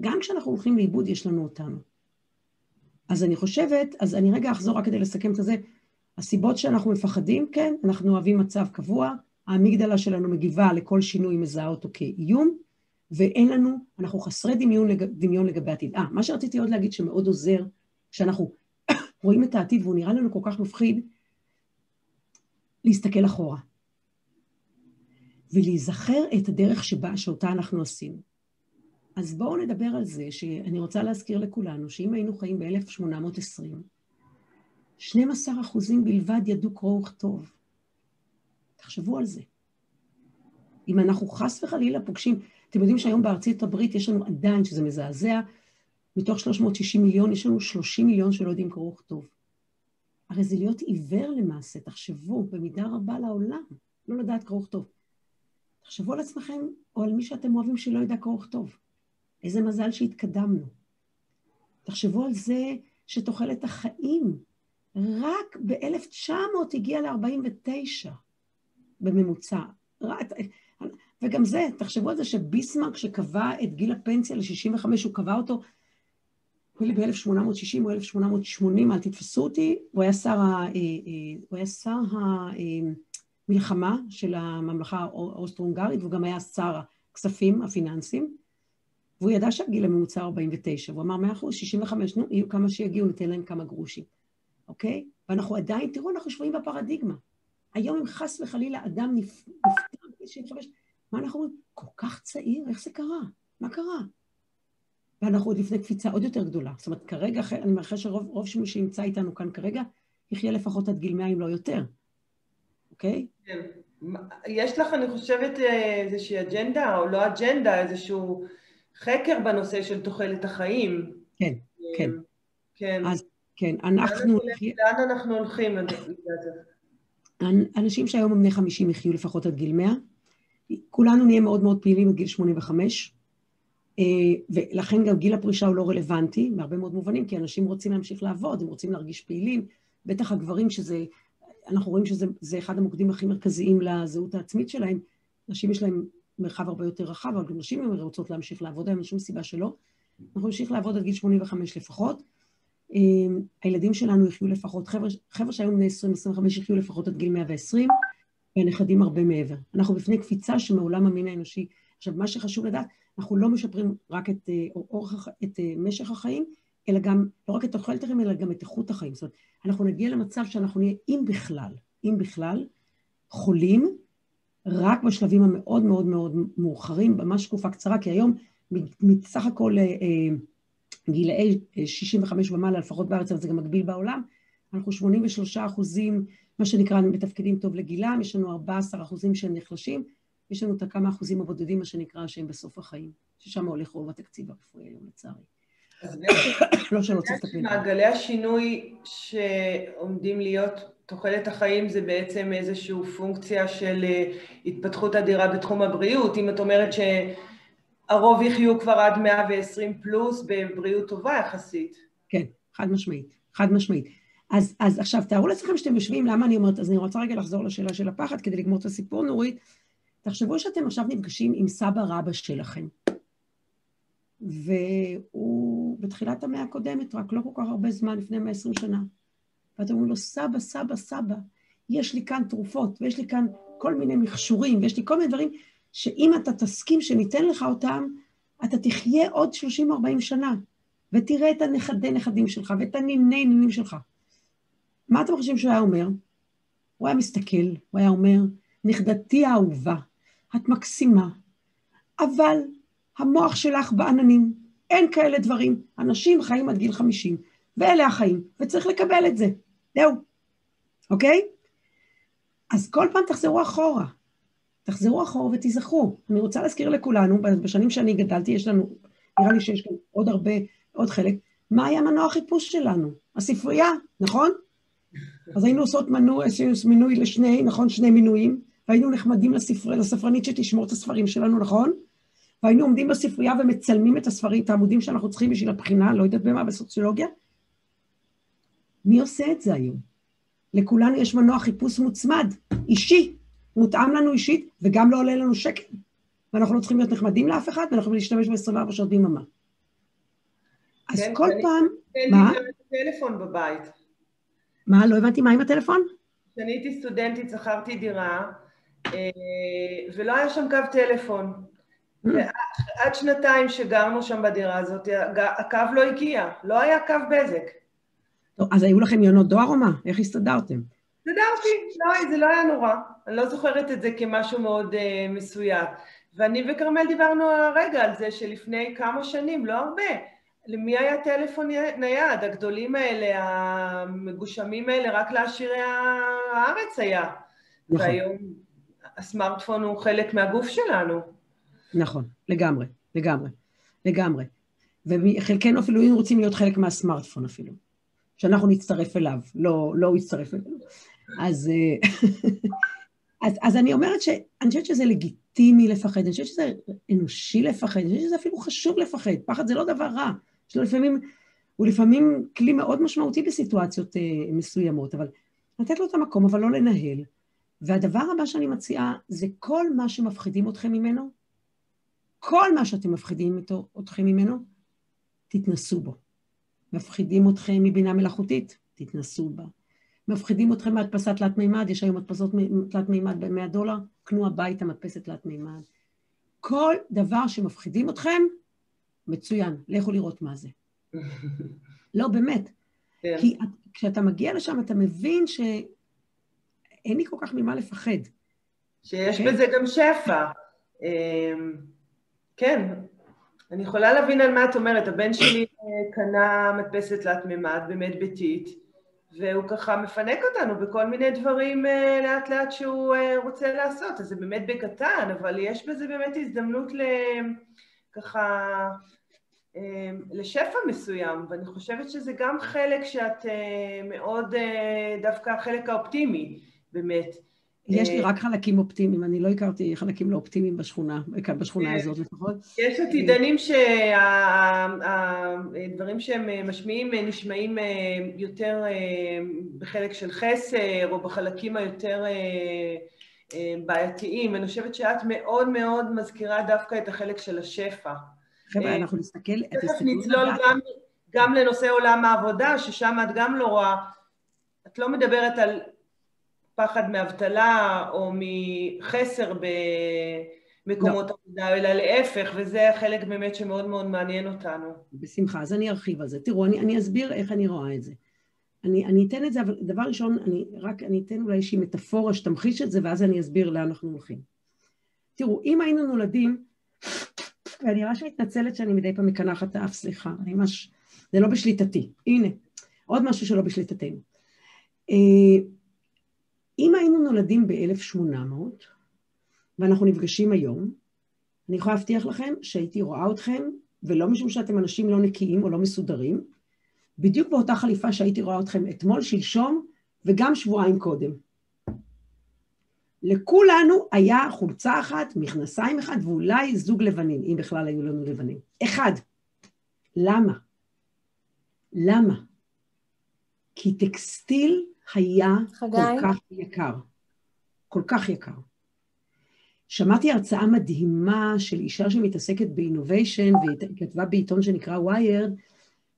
[SPEAKER 3] גם כשאנחנו הולכים לאיבוד יש לנו אותנו. אז אני חושבת, אז אני רגע אחזור רק כדי לסכם את זה, הסיבות שאנחנו מפחדים, כן, אנחנו אוהבים מצב קבוע, האמיגדלה שלנו מגיבה לכל שינוי, מזהה אותו כאיום, ואין לנו, אנחנו חסרי דמיון, לג, דמיון לגבי העתיד. אה, מה שרציתי עוד להגיד שמאוד עוזר, כשאנחנו רואים את העתיד והוא נראה לנו כל כך מפחיד, להסתכל אחורה. ולהיזכר את הדרך שבה, שאותה אנחנו עשינו. אז בואו נדבר על זה, שאני רוצה להזכיר לכולנו, שאם היינו חיים ב-1820, 12 אחוזים בלבד ידעו קרוא וכתוב. תחשבו על זה. אם אנחנו חס וחלילה פוגשים, אתם יודעים שהיום בארצות הברית יש לנו עדיין, שזה מזעזע, מתוך 360 מיליון, יש לנו 30 מיליון שלא יודעים קרוא וכתוב. הרי זה להיות עיוור למעשה, תחשבו, במידה רבה לעולם, לא לדעת קרוא וכתוב. תחשבו על עצמכם, או על מי שאתם אוהבים שלא ידע קרוא וכתוב. איזה מזל שהתקדמנו. תחשבו על זה שתוחלת החיים רק ב-1900 הגיע ל-49. בממוצע. וגם זה, תחשבו על זה שביסמרק שקבע את גיל הפנסיה ל-65, הוא קבע אותו נדמה לי ב-1860 או 1880, אל תתפסו אותי, הוא היה שר, ה, אה, אה, הוא היה שר המלחמה של הממלכה האוסטרו-הונגרית, והוא גם היה שר הכספים הפיננסיים, והוא ידע שהגיל הממוצע 49, והוא אמר 100 אחוז, 65, נו, יהיו כמה שיגיעו, ניתן להם כמה גרושים, אוקיי? ואנחנו עדיין, תראו, אנחנו שבויים בפרדיגמה. היום אם חס וחלילה אדם נפטר בגיל 75, מה אנחנו אומרים? כל כך צעיר, איך זה קרה? מה קרה? ואנחנו עוד לפני קפיצה עוד יותר גדולה. זאת אומרת, כרגע, אני מאחל שרוב שמי שנמצא איתנו כאן כרגע, יחיה לפחות עד גיל 100 אם לא יותר, אוקיי?
[SPEAKER 2] כן. יש לך, אני חושבת, איזושהי אג'נדה, או לא אג'נדה, איזשהו חקר בנושא של תוחלת החיים.
[SPEAKER 3] כן, כן.
[SPEAKER 2] כן.
[SPEAKER 3] אז כן, אנחנו...
[SPEAKER 2] לאן אנחנו הולכים?
[SPEAKER 3] אנשים שהיום הם בני 50 יחיו לפחות עד גיל 100. כולנו נהיה מאוד מאוד פעילים עד גיל 85. אה, ולכן גם גיל הפרישה הוא לא רלוונטי, מהרבה מאוד מובנים, כי אנשים רוצים להמשיך לעבוד, הם רוצים להרגיש פעילים, בטח הגברים שזה, אנחנו רואים שזה אחד המוקדים הכי מרכזיים לזהות העצמית שלהם, נשים יש להם מרחב הרבה יותר רחב, אבל גם נשים הן רוצות להמשיך לעבוד, אין שום סיבה שלא. אנחנו נמשיך לעבוד עד גיל 85 לפחות. אה, הילדים שלנו יחיו לפחות, חבר'ה, שהיום בני 20-25 יחיו לפחות עד גיל 120, והנכדים הרבה מעבר. אנחנו בפני קפיצה שמעולם המין האנושי. עכשיו, מה שחשוב לדעת, אנחנו לא משפרים רק את, אה, אורך, את אה, משך החיים, אלא גם, לא רק את תוחלת החיים, אלא גם את איכות החיים. זאת אומרת, אנחנו נגיע למצב שאנחנו נהיה, אם בכלל, אם בכלל, חולים, רק בשלבים המאוד מאוד מאוד מאוחרים, ממש תקופה קצרה, כי היום מסך הכל אה, גילאי 65 ומעלה, לפחות בארץ, אבל זה גם מקביל בעולם, אנחנו 83 אחוזים, מה שנקרא, מתפקדים טוב לגילם, יש לנו 14 אחוזים של נחלשים, יש לנו את הכמה אחוזים הבודדים, מה שנקרא, שהם בסוף החיים, ששם הולך רוב התקציב הרפואי היום, לצערי. לא שלא צריך לטפל.
[SPEAKER 2] מעגלי השינוי שעומדים להיות תוחלת החיים זה בעצם איזושהי פונקציה של אה, התפתחות אדירה בתחום הבריאות. אם את אומרת שהרוב יחיו כבר עד 120 פלוס בבריאות טובה יחסית.
[SPEAKER 3] כן, חד משמעית, חד משמעית. אז, אז עכשיו, תארו לעצמכם שאתם יושבים, למה אני אומרת, אז אני רוצה רגע לחזור לשאלה של הפחד כדי לגמור את הסיפור, נורית. תחשבו שאתם עכשיו נפגשים עם סבא רבא שלכם, והוא בתחילת המאה הקודמת, רק לא כל כך הרבה זמן, לפני 120 שנה. ואתם אומרים לו, סבא, סבא, סבא, יש לי כאן תרופות, ויש לי כאן כל מיני מכשורים, ויש לי כל מיני דברים שאם אתה תסכים שניתן לך אותם, אתה תחיה עוד 30-40 שנה, ותראה את הנכדי נכדים שלך, ואת הניני נינים שלך. מה אתם חושבים שהוא היה אומר? הוא היה מסתכל, הוא היה אומר, נכדתי האהובה, את מקסימה, אבל המוח שלך בעננים, אין כאלה דברים. אנשים חיים עד גיל 50, ואלה החיים, וצריך לקבל את זה. זהו, אוקיי? אז כל פעם תחזרו אחורה. תחזרו אחורה ותיזכרו. אני רוצה להזכיר לכולנו, בשנים שאני גדלתי, יש לנו, נראה לי שיש כאן עוד הרבה, עוד חלק, מה היה מנוע החיפוש שלנו? הספרייה, נכון? אז היינו עושות מנוע, מינוי לשני, נכון? שני מינויים. והיינו נחמדים לספר, לספרנית שתשמור את הספרים שלנו, נכון? והיינו עומדים בספרייה ומצלמים את הספרים, את העמודים שאנחנו צריכים בשביל הבחינה, לא יודעת במה, בסוציולוגיה. מי עושה את זה היום? לכולנו יש מנוע חיפוש מוצמד, אישי, מותאם לנו אישית, וגם לא עולה לנו שקל. ואנחנו לא צריכים להיות נחמדים לאף אחד, ואנחנו יכולים להשתמש ב-24 שעות ביממה. אז כן, כל פעם...
[SPEAKER 2] כן, מה? כן, לי טלפון בבית.
[SPEAKER 3] מה? לא הבנתי, מה עם הטלפון?
[SPEAKER 2] כשאני הייתי סטודנטית, שכרתי דירה, אה, ולא היה שם קו טלפון. Mm. עד שנתיים שגרנו שם בדירה הזאת, הקו לא הגיע, לא היה קו בזק.
[SPEAKER 3] טוב, אז היו לכם יונות דואר או מה? איך הסתדרתם?
[SPEAKER 2] הסתדרתי, לא, זה לא היה נורא. אני לא זוכרת את זה כמשהו מאוד uh, מסויג. ואני וכרמל דיברנו הרגע על זה שלפני כמה שנים, לא הרבה, למי היה טלפון נייד? הגדולים האלה, המגושמים האלה, רק לעשירי הארץ היה. נכון. והיום הסמארטפון הוא חלק מהגוף שלנו.
[SPEAKER 3] נכון, לגמרי, לגמרי, לגמרי. וחלקנו אפילו היינו רוצים להיות חלק מהסמארטפון אפילו. שאנחנו נצטרף אליו, לא, לא הוא יצטרף אלינו. אז, אה, אז, אז אני אומרת שאני חושבת שזה לגיטימי לפחד, אני חושבת שזה אנושי לפחד, אני חושבת שזה אפילו חשוב לפחד. פחד זה לא דבר רע. יש לו לפעמים, הוא לפעמים כלי מאוד משמעותי בסיטואציות אה, מסוימות, אבל לתת לו את המקום, אבל לא לנהל. והדבר הבא שאני מציעה זה כל מה שמפחידים אתכם ממנו, כל מה שאתם מפחידים אתכם ממנו, תתנסו בו. מפחידים אתכם מבינה מלאכותית, תתנסו בה. מפחידים אתכם מהדפסת תלת מימד, יש היום הדפסות תלת מימד ב-100 דולר, קנו הביתה מדפסת תלת מימד. כל דבר שמפחידים אתכם, מצוין, לכו לראות מה זה. לא, באמת. כן. כי כשאתה מגיע לשם אתה מבין שאין לי כל כך ממה לפחד.
[SPEAKER 2] שיש כן? בזה גם שפע. אמ, כן, אני יכולה להבין על מה את אומרת. הבן שלי אה, קנה מדפסת תלת מימד, באמת ביתית, והוא ככה מפנק אותנו בכל מיני דברים אה, לאט לאט שהוא אה, רוצה לעשות, אז זה באמת בקטן, אבל יש בזה באמת הזדמנות ל... ככה... לשפע מסוים, ואני חושבת שזה גם חלק שאת מאוד, דווקא החלק האופטימי, באמת.
[SPEAKER 3] יש לי רק חלקים אופטימיים, אני לא הכרתי חלקים לא אופטימיים בשכונה, כאן בשכונה. הזאת לפחות.
[SPEAKER 2] יש עתידנים שהדברים שהם משמיעים נשמעים יותר בחלק של חסר, או בחלקים היותר בעייתיים. אני חושבת שאת מאוד מאוד מזכירה דווקא את החלק של השפע.
[SPEAKER 3] חבר'ה, אנחנו נסתכל...
[SPEAKER 2] תכף נצלול גם, גם לנושא עולם העבודה, ששם את גם לא רואה, את לא מדברת על פחד מאבטלה או מחסר במקומות לא. עבודה, אלא להפך, וזה החלק באמת שמאוד מאוד מעניין אותנו.
[SPEAKER 3] בשמחה, אז אני ארחיב על זה. תראו, אני, אני אסביר איך אני רואה את זה. אני, אני אתן את זה, אבל דבר ראשון, אני רק, אני אתן אולי איזושהי מטאפורה שתמחיש את זה, ואז אני אסביר לאן אנחנו הולכים. תראו, אם היינו נולדים, ואני ממש מתנצלת שאני מדי פעם מקנחת את האף, סליחה, אני ממש, זה לא בשליטתי. הנה, עוד משהו שלא בשליטתנו. אה, אם היינו נולדים ב-1800, ואנחנו נפגשים היום, אני יכולה להבטיח לכם שהייתי רואה אתכם, ולא משום שאתם אנשים לא נקיים או לא מסודרים, בדיוק באותה חליפה שהייתי רואה אתכם אתמול, שלשום, וגם שבועיים קודם. לכולנו היה חולצה אחת, מכנסיים אחד, ואולי זוג לבנים, אם בכלל היו לנו לבנים. אחד. למה? למה? כי טקסטיל היה חגי. כל כך יקר. כל כך יקר. שמעתי הרצאה מדהימה של אישה שמתעסקת באינוביישן, והיא כתבה בעיתון שנקרא ויירד,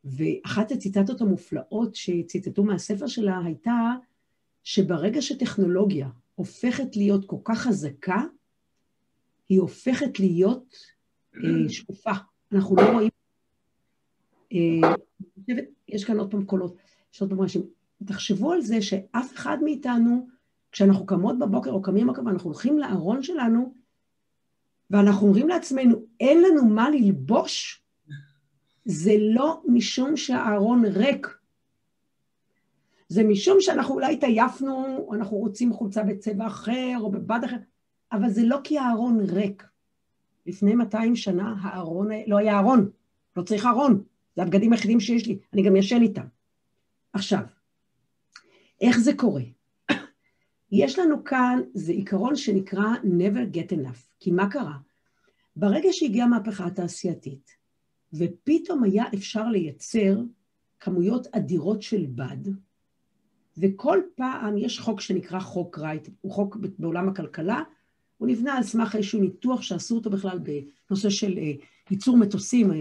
[SPEAKER 3] ואחת הציטטות המופלאות שציטטו מהספר שלה הייתה שברגע שטכנולוגיה הופכת להיות כל כך חזקה, היא הופכת להיות אה, שקופה. אנחנו לא רואים... אה, יש כאן עוד פעם קולות, יש עוד פעם אנשים. תחשבו על זה שאף אחד מאיתנו, כשאנחנו קמות בבוקר או קמים בבוקר ואנחנו הולכים לארון שלנו, ואנחנו אומרים לעצמנו, אין לנו מה ללבוש, זה לא משום שהארון ריק. זה משום שאנחנו אולי התעייפנו, או אנחנו רוצים חולצה בצבע אחר, או בבד אחר, אבל זה לא כי הארון ריק. לפני 200 שנה הארון, לא היה ארון, לא צריך ארון, זה הבגדים היחידים שיש לי, אני גם ישן איתם. עכשיו, איך זה קורה? יש לנו כאן, זה עיקרון שנקרא never get enough. כי מה קרה? ברגע שהגיעה המהפכה התעשייתית, ופתאום היה אפשר לייצר כמויות אדירות של בד, וכל פעם יש חוק שנקרא חוק רייט, הוא חוק בעולם הכלכלה, הוא נבנה על סמך איזשהו ניתוח שעשו אותו בכלל בנושא של אה, ייצור מטוסים, אה,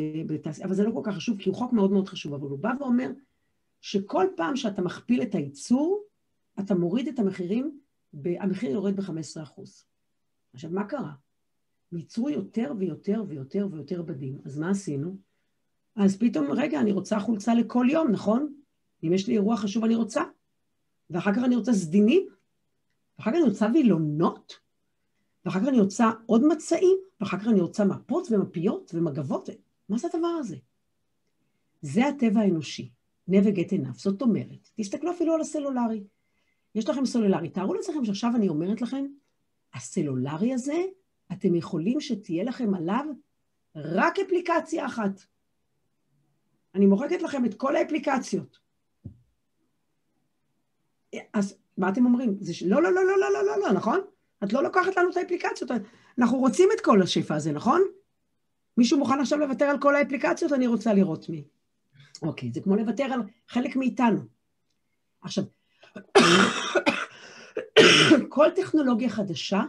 [SPEAKER 3] אבל זה לא כל כך חשוב, כי הוא חוק מאוד מאוד חשוב, אבל הוא בא ואומר, שכל פעם שאתה מכפיל את הייצור, אתה מוריד את המחירים, המחיר יורד ב-15%. עכשיו, מה קרה? ייצרו יותר ויותר ויותר ויותר בדים, אז מה עשינו? אז פתאום, רגע, אני רוצה חולצה לכל יום, נכון? אם יש לי אירוע חשוב אני רוצה. ואחר כך אני רוצה סדינים, ואחר כך אני רוצה וילונות, ואחר כך אני רוצה עוד מצעים, ואחר כך אני רוצה מפות ומפיות ומגבות. מה זה הדבר הזה? זה הטבע האנושי. Never get enough. זאת אומרת, תסתכלו אפילו על הסלולרי. יש לכם סלולרי. תארו לעצמכם שעכשיו אני אומרת לכם, הסלולרי הזה, אתם יכולים שתהיה לכם עליו רק אפליקציה אחת. אני מוחקת לכם את כל האפליקציות. אז מה אתם אומרים? זה ש... לא, לא, לא, לא, לא, לא, לא, לא, נכון? את לא לוקחת לנו את האפליקציות. אנחנו רוצים את כל השפע הזה, נכון? מישהו מוכן עכשיו לוותר על כל האפליקציות? אני רוצה לראות מי. אוקיי, זה כמו לוותר על חלק מאיתנו. עכשיו, כל טכנולוגיה חדשה,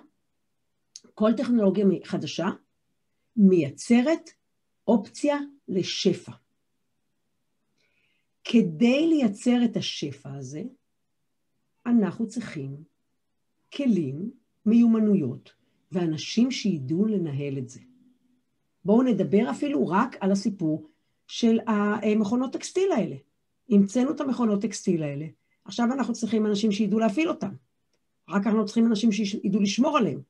[SPEAKER 3] כל טכנולוגיה חדשה מייצרת אופציה לשפע. כדי לייצר את השפע הזה, אנחנו צריכים כלים, מיומנויות ואנשים שידעו לנהל את זה. בואו נדבר אפילו רק על הסיפור של המכונות טקסטיל האלה. המצאנו את המכונות טקסטיל האלה, עכשיו אנחנו צריכים אנשים שידעו להפעיל אותם. אחר כך אנחנו צריכים אנשים שידעו לשמור עליהם.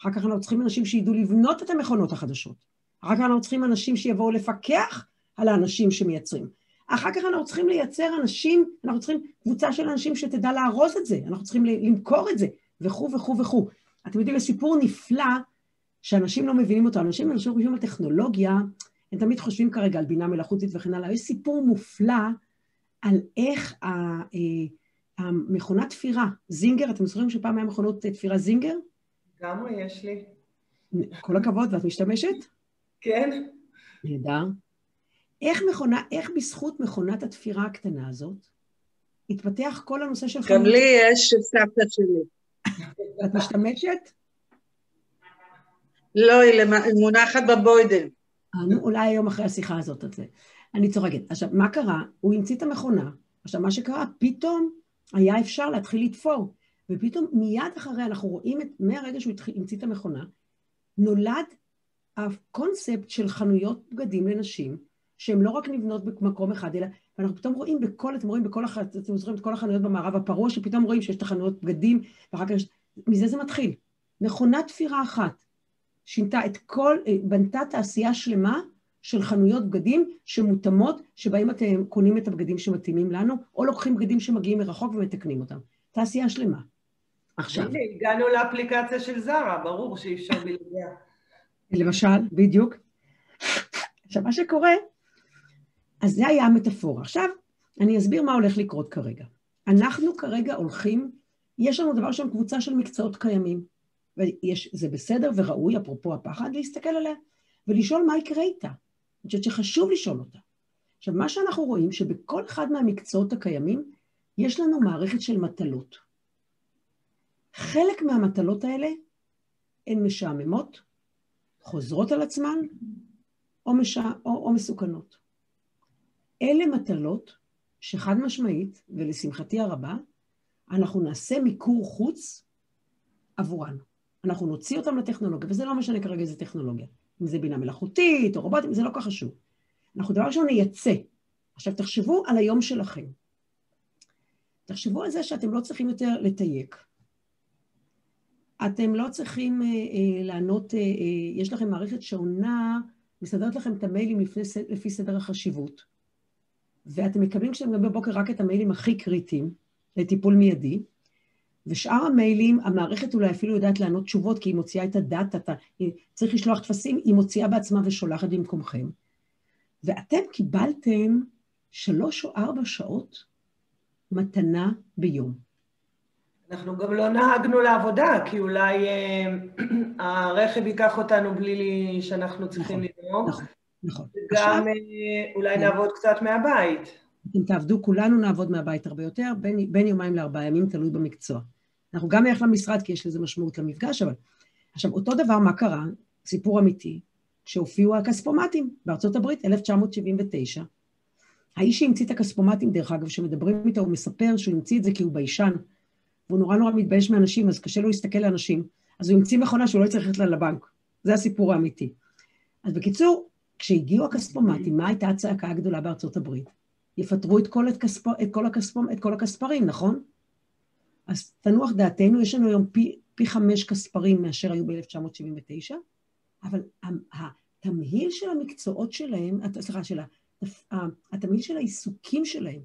[SPEAKER 3] אחר כך אנחנו צריכים אנשים שידעו לבנות את המכונות החדשות. אחר כך אנחנו צריכים אנשים שיבואו לפקח על האנשים שמייצרים. אחר כך אנחנו צריכים לייצר אנשים, אנחנו צריכים קבוצה של אנשים שתדע לארוז את זה, אנחנו צריכים למכור את זה, וכו' וכו' וכו'. אתם יודעים, זה סיפור נפלא שאנשים לא מבינים אותו. אנשים, אנשים חושבים על טכנולוגיה, הם תמיד חושבים כרגע על בינה מלאכותית וכן הלאה. יש סיפור מופלא על איך אה, המכונת תפירה, זינגר, אתם זוכרים שפעם היה מכונות תפירה זינגר?
[SPEAKER 2] לגמרי, יש לי.
[SPEAKER 3] כל הכבוד, ואת משתמשת?
[SPEAKER 2] כן.
[SPEAKER 3] נהדר. איך מכונה, איך בזכות מכונת התפירה הקטנה הזאת, התפתח כל הנושא של
[SPEAKER 5] חנות... גם לי יש סבתא שלי.
[SPEAKER 3] את משתמשת?
[SPEAKER 5] לא, היא מונחת בבוידן.
[SPEAKER 3] אולי היום אחרי השיחה הזאת את זה. אני צוחקת. עכשיו, מה קרה? הוא המציא את המכונה. עכשיו, מה שקרה, פתאום היה אפשר להתחיל לתפור. ופתאום מיד אחרי, אנחנו רואים את, מהרגע שהוא המציא את המכונה, נולד הקונספט של חנויות בגדים לנשים, שהן לא רק נבנות במקום אחד, אלא, ואנחנו פתאום רואים בכל, אתם רואים בכל, הח... אתם זוכרים את כל החנויות במערב הפרוע, שפתאום רואים שיש את החנויות בגדים, ואחר כך יש, מזה זה מתחיל. מכונת תפירה אחת שינתה את כל, בנתה תעשייה שלמה של חנויות בגדים שמותאמות, שבהם אתם קונים את הבגדים שמתאימים לנו, או לוקחים בגדים שמגיעים מרחוק ומתקנים אותם. תעשייה שלמה.
[SPEAKER 2] עכשיו. הנה, הגענו לאפליקציה של זרה, ברור שאי אפשר בלעדיה.
[SPEAKER 3] למשל, בדיוק. עכשיו, מה שקורה, אז זה היה המטאפורה. עכשיו, אני אסביר מה הולך לקרות כרגע. אנחנו כרגע הולכים, יש לנו דבר שם קבוצה של מקצועות קיימים, וזה בסדר וראוי, אפרופו הפחד, להסתכל עליה ולשאול מה יקרה איתה. אני חושבת שחשוב לשאול אותה. עכשיו, מה שאנחנו רואים, שבכל אחד מהמקצועות הקיימים, יש לנו מערכת של מטלות. חלק מהמטלות האלה הן משעממות, חוזרות על עצמן, או, משע... או, או מסוכנות. אלה מטלות שחד משמעית, ולשמחתי הרבה, אנחנו נעשה מיקור חוץ עבורן. אנחנו נוציא אותם לטכנולוגיה, וזה לא משנה כרגע איזה טכנולוגיה. אם זה בינה מלאכותית או רובוטים, זה לא כל כך חשוב. אנחנו דבר ראשון נייצא. עכשיו תחשבו על היום שלכם. תחשבו על זה שאתם לא צריכים יותר לתייק. אתם לא צריכים אה, אה, לענות, אה, אה, יש לכם מערכת שעונה, מסדרת לכם את המיילים לפני, לפי סדר החשיבות, ואתם מקבלים כשאתם גם בבוקר רק את המיילים הכי קריטיים לטיפול מיידי, ושאר המיילים, המערכת אולי אפילו יודעת לענות תשובות, כי היא מוציאה את הדאטה, אתה צריך לשלוח טפסים, היא מוציאה בעצמה ושולחת במקומכם. ואתם קיבלתם שלוש או ארבע שעות מתנה ביום.
[SPEAKER 2] אנחנו גם לא נהגנו לעבודה, כי אולי אה, הרכב ייקח אותנו בלי שאנחנו צריכים נכון, לנהוג. נכון, נכון. וגם אה, אולי כן. נעבוד קצת מהבית.
[SPEAKER 3] אם תעבדו, כולנו נעבוד מהבית הרבה יותר, בין, בין יומיים לארבעה ימים, תלוי במקצוע. אנחנו גם נלך למשרד כי יש לזה משמעות למפגש, אבל... עכשיו, אותו דבר, מה קרה? סיפור אמיתי, כשהופיעו הכספומטים בארצות הברית, 1979. האיש שהמציא את הכספומטים, דרך אגב, כשמדברים איתו, הוא מספר שהוא המציא את זה כי הוא ביישן, והוא נורא נורא מתבייש מאנשים, אז קשה לו להסתכל לאנשים. אז הוא המציא מכונה שהוא לא יצטרך ללכת לה לבנק. זה הסיפור האמיתי. אז בקיצור, כשהגיעו הכספומטים, מה הייתה הצעקה הגדולה בארצות הברית? יפטרו את כל, את כספו, את כל, הכספו, את כל הכספרים, נכון? אז תנוח דעתנו, יש לנו היום פי, פי חמש כספרים מאשר היו ב-1979, אבל התמהיל של המקצועות שלהם, סליחה, של התמהיל של העיסוקים שלהם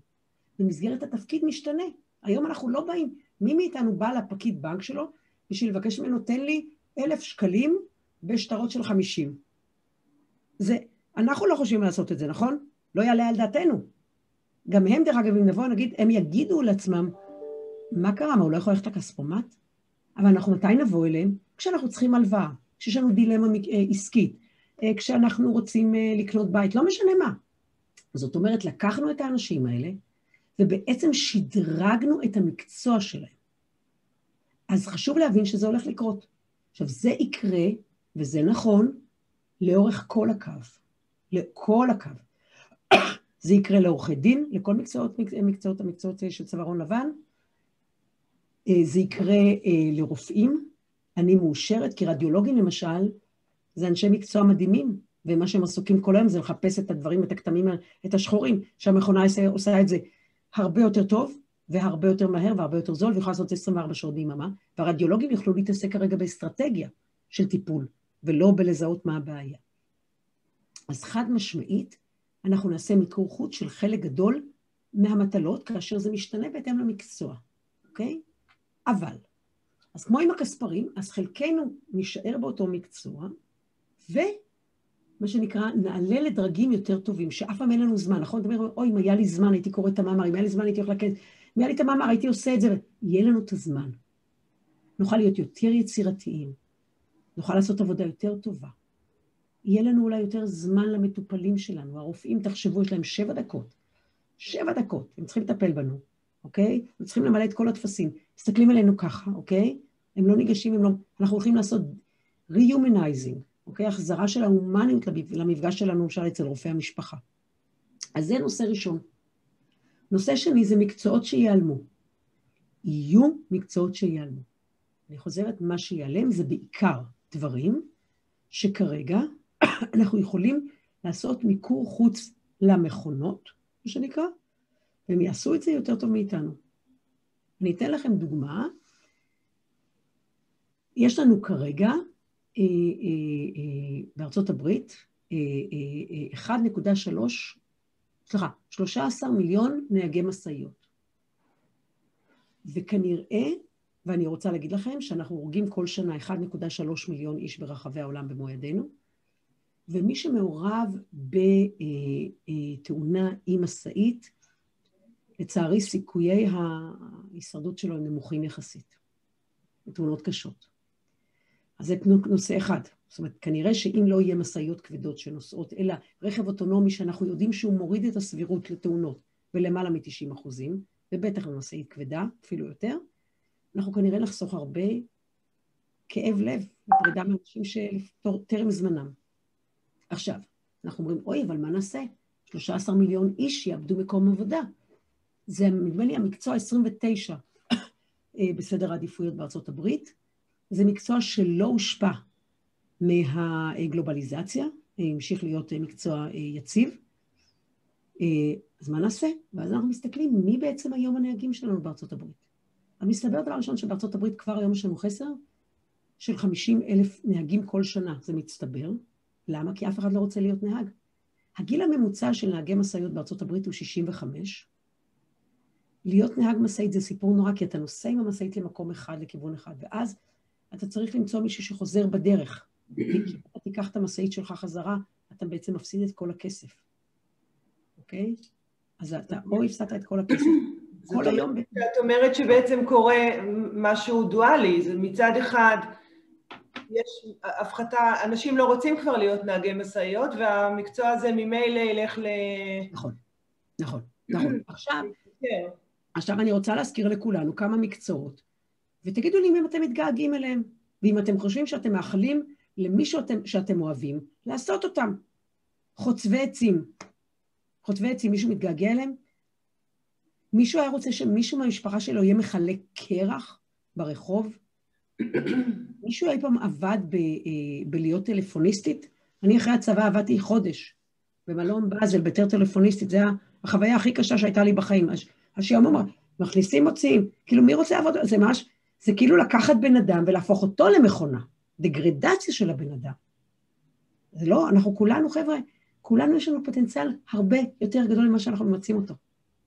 [SPEAKER 3] במסגרת התפקיד משתנה. היום אנחנו לא באים, מי מאיתנו בא לפקיד בנק שלו בשביל לבקש ממנו, תן לי אלף שקלים בשטרות של חמישים. זה, אנחנו לא חושבים לעשות את זה, נכון? לא יעלה על דעתנו. גם הם, דרך אגב, אם נבוא, נגיד, הם יגידו לעצמם, מה קרה? מה, הוא לא יכול ללכת לכספומט? אבל אנחנו מתי נבוא אליהם? כשאנחנו צריכים הלוואה, כשיש לנו דילמה אה, עסקית, אה, כשאנחנו רוצים אה, לקנות בית, לא משנה מה. זאת אומרת, לקחנו את האנשים האלה, ובעצם שדרגנו את המקצוע שלהם. אז חשוב להבין שזה הולך לקרות. עכשיו, זה יקרה, וזה נכון, לאורך כל הקו. לכל הקו. זה יקרה לעורכי דין, לכל מקצועות, מקצועות, המקצועות של צווארון לבן. אה, זה יקרה אה, לרופאים. אני מאושרת, כי רדיולוגים למשל, זה אנשי מקצוע מדהימים, ומה שהם עסוקים כל היום זה לחפש את הדברים, את הכתמים, את השחורים, שהמכונה עושה את זה הרבה יותר טוב, והרבה יותר מהר והרבה יותר זול, ויכולה לעשות את זה 24 שעות ביממה, והרדיולוגים יוכלו להתעסק כרגע באסטרטגיה של טיפול, ולא בלזהות מה הבעיה. אז חד משמעית, אנחנו נעשה מיקור חוץ של חלק גדול מהמטלות, כאשר זה משתנה בהתאם למקצוע, אוקיי? אבל, אז כמו עם הכספרים, אז חלקנו נשאר באותו מקצוע, ומה שנקרא, נעלה לדרגים יותר טובים, שאף פעם אין לנו זמן, נכון? אתה אומר, אוי, אם היה לי זמן, הייתי קורא את המאמר, אם היה לי זמן, הייתי הולך לכנס, אם היה לי את המאמר, הייתי עושה את זה. יהיה לנו את הזמן. נוכל להיות יותר יצירתיים, נוכל לעשות עבודה יותר טובה. יהיה לנו אולי יותר זמן למטופלים שלנו. הרופאים, תחשבו, יש להם שבע דקות. שבע דקות, הם צריכים לטפל בנו, אוקיי? הם צריכים למלא את כל הטפסים. מסתכלים עלינו ככה, אוקיי? הם לא ניגשים, הם לא... אנחנו הולכים לעשות re-humanizing, אוקיי? החזרה של ההומניות למפגש שלנו, למשל, אצל רופאי המשפחה. אז זה נושא ראשון. נושא שני זה מקצועות שיעלמו. יהיו מקצועות שיעלמו. אני חוזרת, מה שיעלם זה בעיקר דברים שכרגע אנחנו יכולים לעשות מיקור חוץ למכונות, מה שנקרא, והם יעשו את זה יותר טוב מאיתנו. אני אתן לכם דוגמה. יש לנו כרגע אה, אה, אה, בארצות הברית 1.3, סליחה, 13 מיליון נהגי משאיות. וכנראה, ואני רוצה להגיד לכם, שאנחנו הורגים כל שנה 1.3 מיליון איש ברחבי העולם במו ידינו, ומי שמעורב בתאונה עם משאית, לצערי סיכויי ההישרדות שלו הם נמוכים יחסית. תאונות קשות. אז זה נושא אחד. זאת אומרת, כנראה שאם לא יהיה משאיות כבדות שנוסעות, אלא רכב אוטונומי שאנחנו יודעים שהוא מוריד את הסבירות לתאונות בלמעלה מ-90 אחוזים, ובטח למשאית כבדה, אפילו יותר, אנחנו כנראה נחסוך הרבה כאב לב ופרידה מאנשים שטרם זמנם. עכשיו, אנחנו אומרים, אוי, אבל מה נעשה? 13 מיליון איש יאבדו מקום עבודה. זה נדמה לי המקצוע 29 אה, בסדר העדיפויות בארצות הברית. זה מקצוע שלא הושפע מהגלובליזציה, אה, המשיך להיות אה, מקצוע יציב. אז מה נעשה? ואז אנחנו מסתכלים, מי בעצם היום הנהגים שלנו בארצות הברית? אז מסתבר דבר ראשון שבארצות הברית כבר היום יש לנו חסר של 50 אלף נהגים כל שנה, זה מצטבר. למה? כי אף אחד לא רוצה להיות נהג. הגיל הממוצע של נהגי משאיות בארצות הברית הוא 65. להיות נהג משאית זה סיפור נורא, כי אתה נוסע עם המשאית למקום אחד, לכיוון אחד, ואז אתה צריך למצוא מישהו שחוזר בדרך. כי אם אתה תיקח את המשאית שלך חזרה, אתה בעצם מפסיד את כל הכסף, אוקיי? אז אתה או הפסדת את כל הכסף. כל היום...
[SPEAKER 2] את אומרת שבעצם קורה משהו דואלי, זה מצד אחד... יש הפחתה, אנשים לא רוצים כבר להיות נהגי משאיות, והמקצוע הזה ממילא ילך ל...
[SPEAKER 3] נכון, נכון, נכון. עכשיו, כן. עכשיו אני רוצה להזכיר לכולנו כמה מקצועות, ותגידו לי אם אתם מתגעגעים אליהם, ואם אתם חושבים שאתם מאחלים למי שאתם, שאתם אוהבים, לעשות אותם. חוצבי עצים. חוצבי עצים, מישהו מתגעגע אליהם? מישהו היה רוצה שמישהו מהמשפחה שלו יהיה מחלק קרח ברחוב? מישהו אי פעם עבד ב, אה, בלהיות טלפוניסטית? אני אחרי הצבא עבדתי חודש במלון באזל בתר טלפוניסטית, זו החוויה הכי קשה שהייתה לי בחיים. השעון אמר, מכניסים, מוציאים, כאילו מי רוצה לעבוד? זה ממש, זה כאילו לקחת בן אדם ולהפוך אותו למכונה, דגרדציה של הבן אדם. זה לא, אנחנו כולנו, חבר'ה, כולנו יש לנו פוטנציאל הרבה יותר גדול ממה שאנחנו ממצים אותו.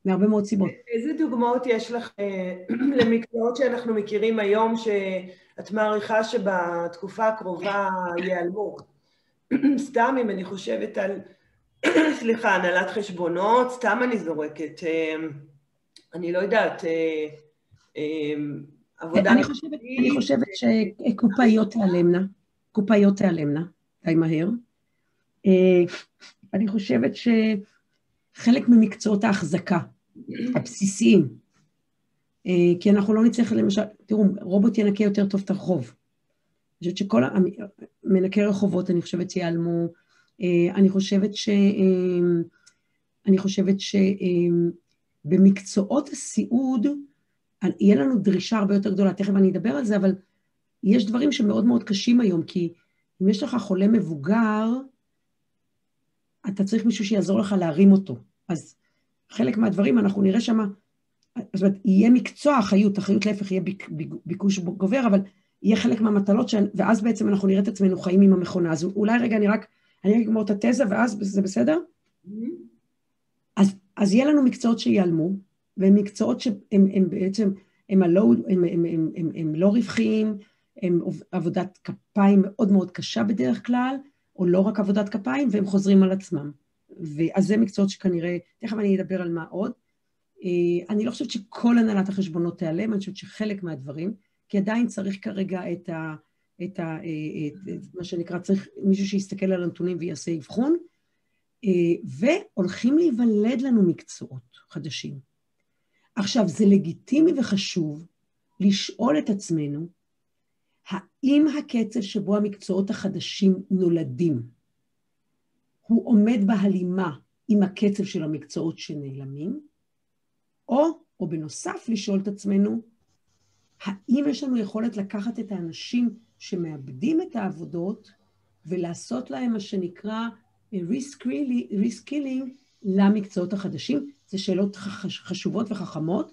[SPEAKER 3] מהרבה מאוד סיבות.
[SPEAKER 2] איזה דוגמאות יש לך אה, למקצועות שאנחנו מכירים היום, שאת מעריכה שבתקופה הקרובה ייעלמו? סתם אם אני חושבת על, סליחה, הנהלת חשבונות, סתם אני זורקת. אה, אני לא יודעת, אה,
[SPEAKER 3] עבודה... אני חושבת, אני חושבת שקופאיות תיעלמנה, קופאיות תיעלמנה די מהר. אני חושבת ש... חלק ממקצועות ההחזקה הבסיסיים, אה, כי אנחנו לא נצטרך, למשל, תראו, רובוט ינקה יותר טוב את הרחוב. אני חושבת שכל מנקי רחובות, אני חושבת שיעלמו. אה, אני חושבת ש... אני חושבת שבמקצועות הסיעוד, יהיה לנו דרישה הרבה יותר גדולה, תכף אני אדבר על זה, אבל יש דברים שמאוד מאוד קשים היום, כי אם יש לך חולה מבוגר, אתה צריך מישהו שיעזור לך להרים אותו. אז חלק מהדברים, אנחנו נראה שם, זאת אומרת, יהיה מקצוע אחריות, אחריות להפך, יהיה ביק, ביקוש גובר, אבל יהיה חלק מהמטלות, ש... ואז בעצם אנחנו נראה את עצמנו חיים עם המכונה. אז אולי רגע, אני רק, אני רק אגמור את התזה, ואז זה בסדר? Mm-hmm. אז, אז יהיה לנו מקצועות שיעלמו, והם מקצועות שהם הם בעצם, הם, הלא, הם, הם, הם, הם, הם לא רווחיים, הם עבודת כפיים מאוד מאוד קשה בדרך כלל, או לא רק עבודת כפיים, והם חוזרים על עצמם. ואז זה מקצועות שכנראה, תכף אני אדבר על מה עוד. אה, אני לא חושבת שכל הנהלת החשבונות תיעלם, אני חושבת שחלק מהדברים, כי עדיין צריך כרגע את ה... את, ה, אה, את, את מה שנקרא, צריך מישהו שיסתכל על הנתונים ויעשה אבחון, אה, והולכים להיוולד לנו מקצועות חדשים. עכשיו, זה לגיטימי וחשוב לשאול את עצמנו, האם הקצב שבו המקצועות החדשים נולדים הוא עומד בהלימה עם הקצב של המקצועות שנעלמים, או, או בנוסף לשאול את עצמנו, האם יש לנו יכולת לקחת את האנשים שמאבדים את העבודות ולעשות להם מה שנקרא reskilling למקצועות החדשים? זה שאלות חשובות וחכמות,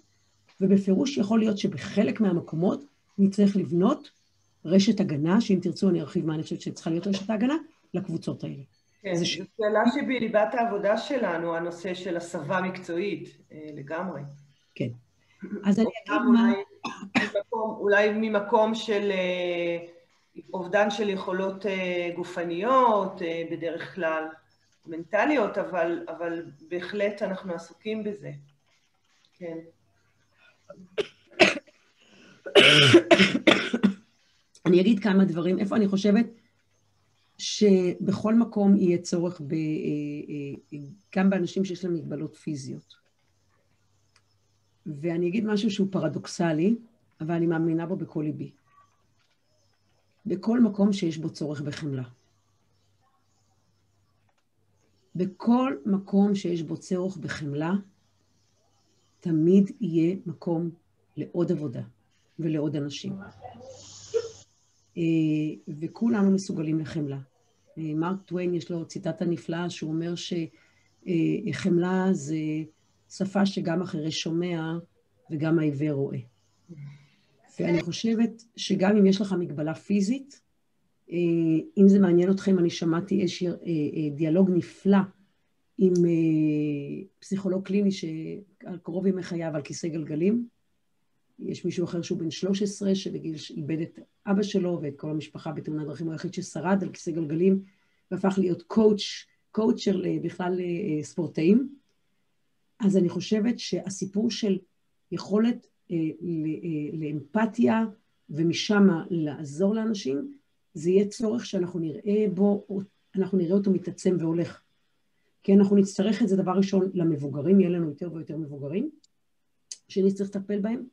[SPEAKER 3] ובפירוש יכול להיות שבחלק מהמקומות נצטרך לבנות רשת הגנה, שאם תרצו אני ארחיב מה אני חושבת שצריכה להיות רשת ההגנה, לקבוצות האלה.
[SPEAKER 2] כן, זו ש... שאלה שבליבת העבודה שלנו, הנושא של הסבה מקצועית, אה, לגמרי.
[SPEAKER 3] כן. אז אני אגיד מה...
[SPEAKER 2] ממקום, אולי ממקום של אה, אובדן של יכולות אה, גופניות, בדרך כלל מנטליות, אבל, אבל בהחלט אנחנו עסוקים בזה. כן.
[SPEAKER 3] אני אגיד כמה דברים. איפה אני חושבת שבכל מקום יהיה צורך ב, אה, אה, גם באנשים שיש להם מגבלות פיזיות. ואני אגיד משהו שהוא פרדוקסלי, אבל אני מאמינה בו בכל ליבי. בכל מקום שיש בו צורך בחמלה. בכל מקום שיש בו צורך בחמלה, תמיד יהיה מקום לעוד עבודה ולעוד אנשים. אה, וכולנו מסוגלים לחמלה. אה, מרק טוויין יש לו ציטטה נפלאה שהוא אומר שחמלה זה שפה שגם אחרי שומע וגם העיוור רואה. ואני חושבת שגם אם יש לך מגבלה פיזית, אה, אם זה מעניין אתכם, אני שמעתי איזשהו דיאלוג נפלא עם פסיכולוג קליני שקרוב ימי חייו על כיסא גלגלים, יש מישהו אחר שהוא בן 13, שבגיל איבד את אבא שלו ואת כל המשפחה בתאונת דרכים, הוא היחיד ששרד על כיסא גלגלים, והפך להיות קואוצ', קואוצ'ר בכלל אה, ספורטאים. אז אני חושבת שהסיפור של יכולת אה, אה, לאמפתיה ומשם לעזור לאנשים, זה יהיה צורך שאנחנו נראה בו, אנחנו נראה אותו מתעצם והולך. כי אנחנו נצטרך את זה דבר ראשון למבוגרים, יהיה לנו יותר ויותר מבוגרים, שנצטרך לטפל בהם,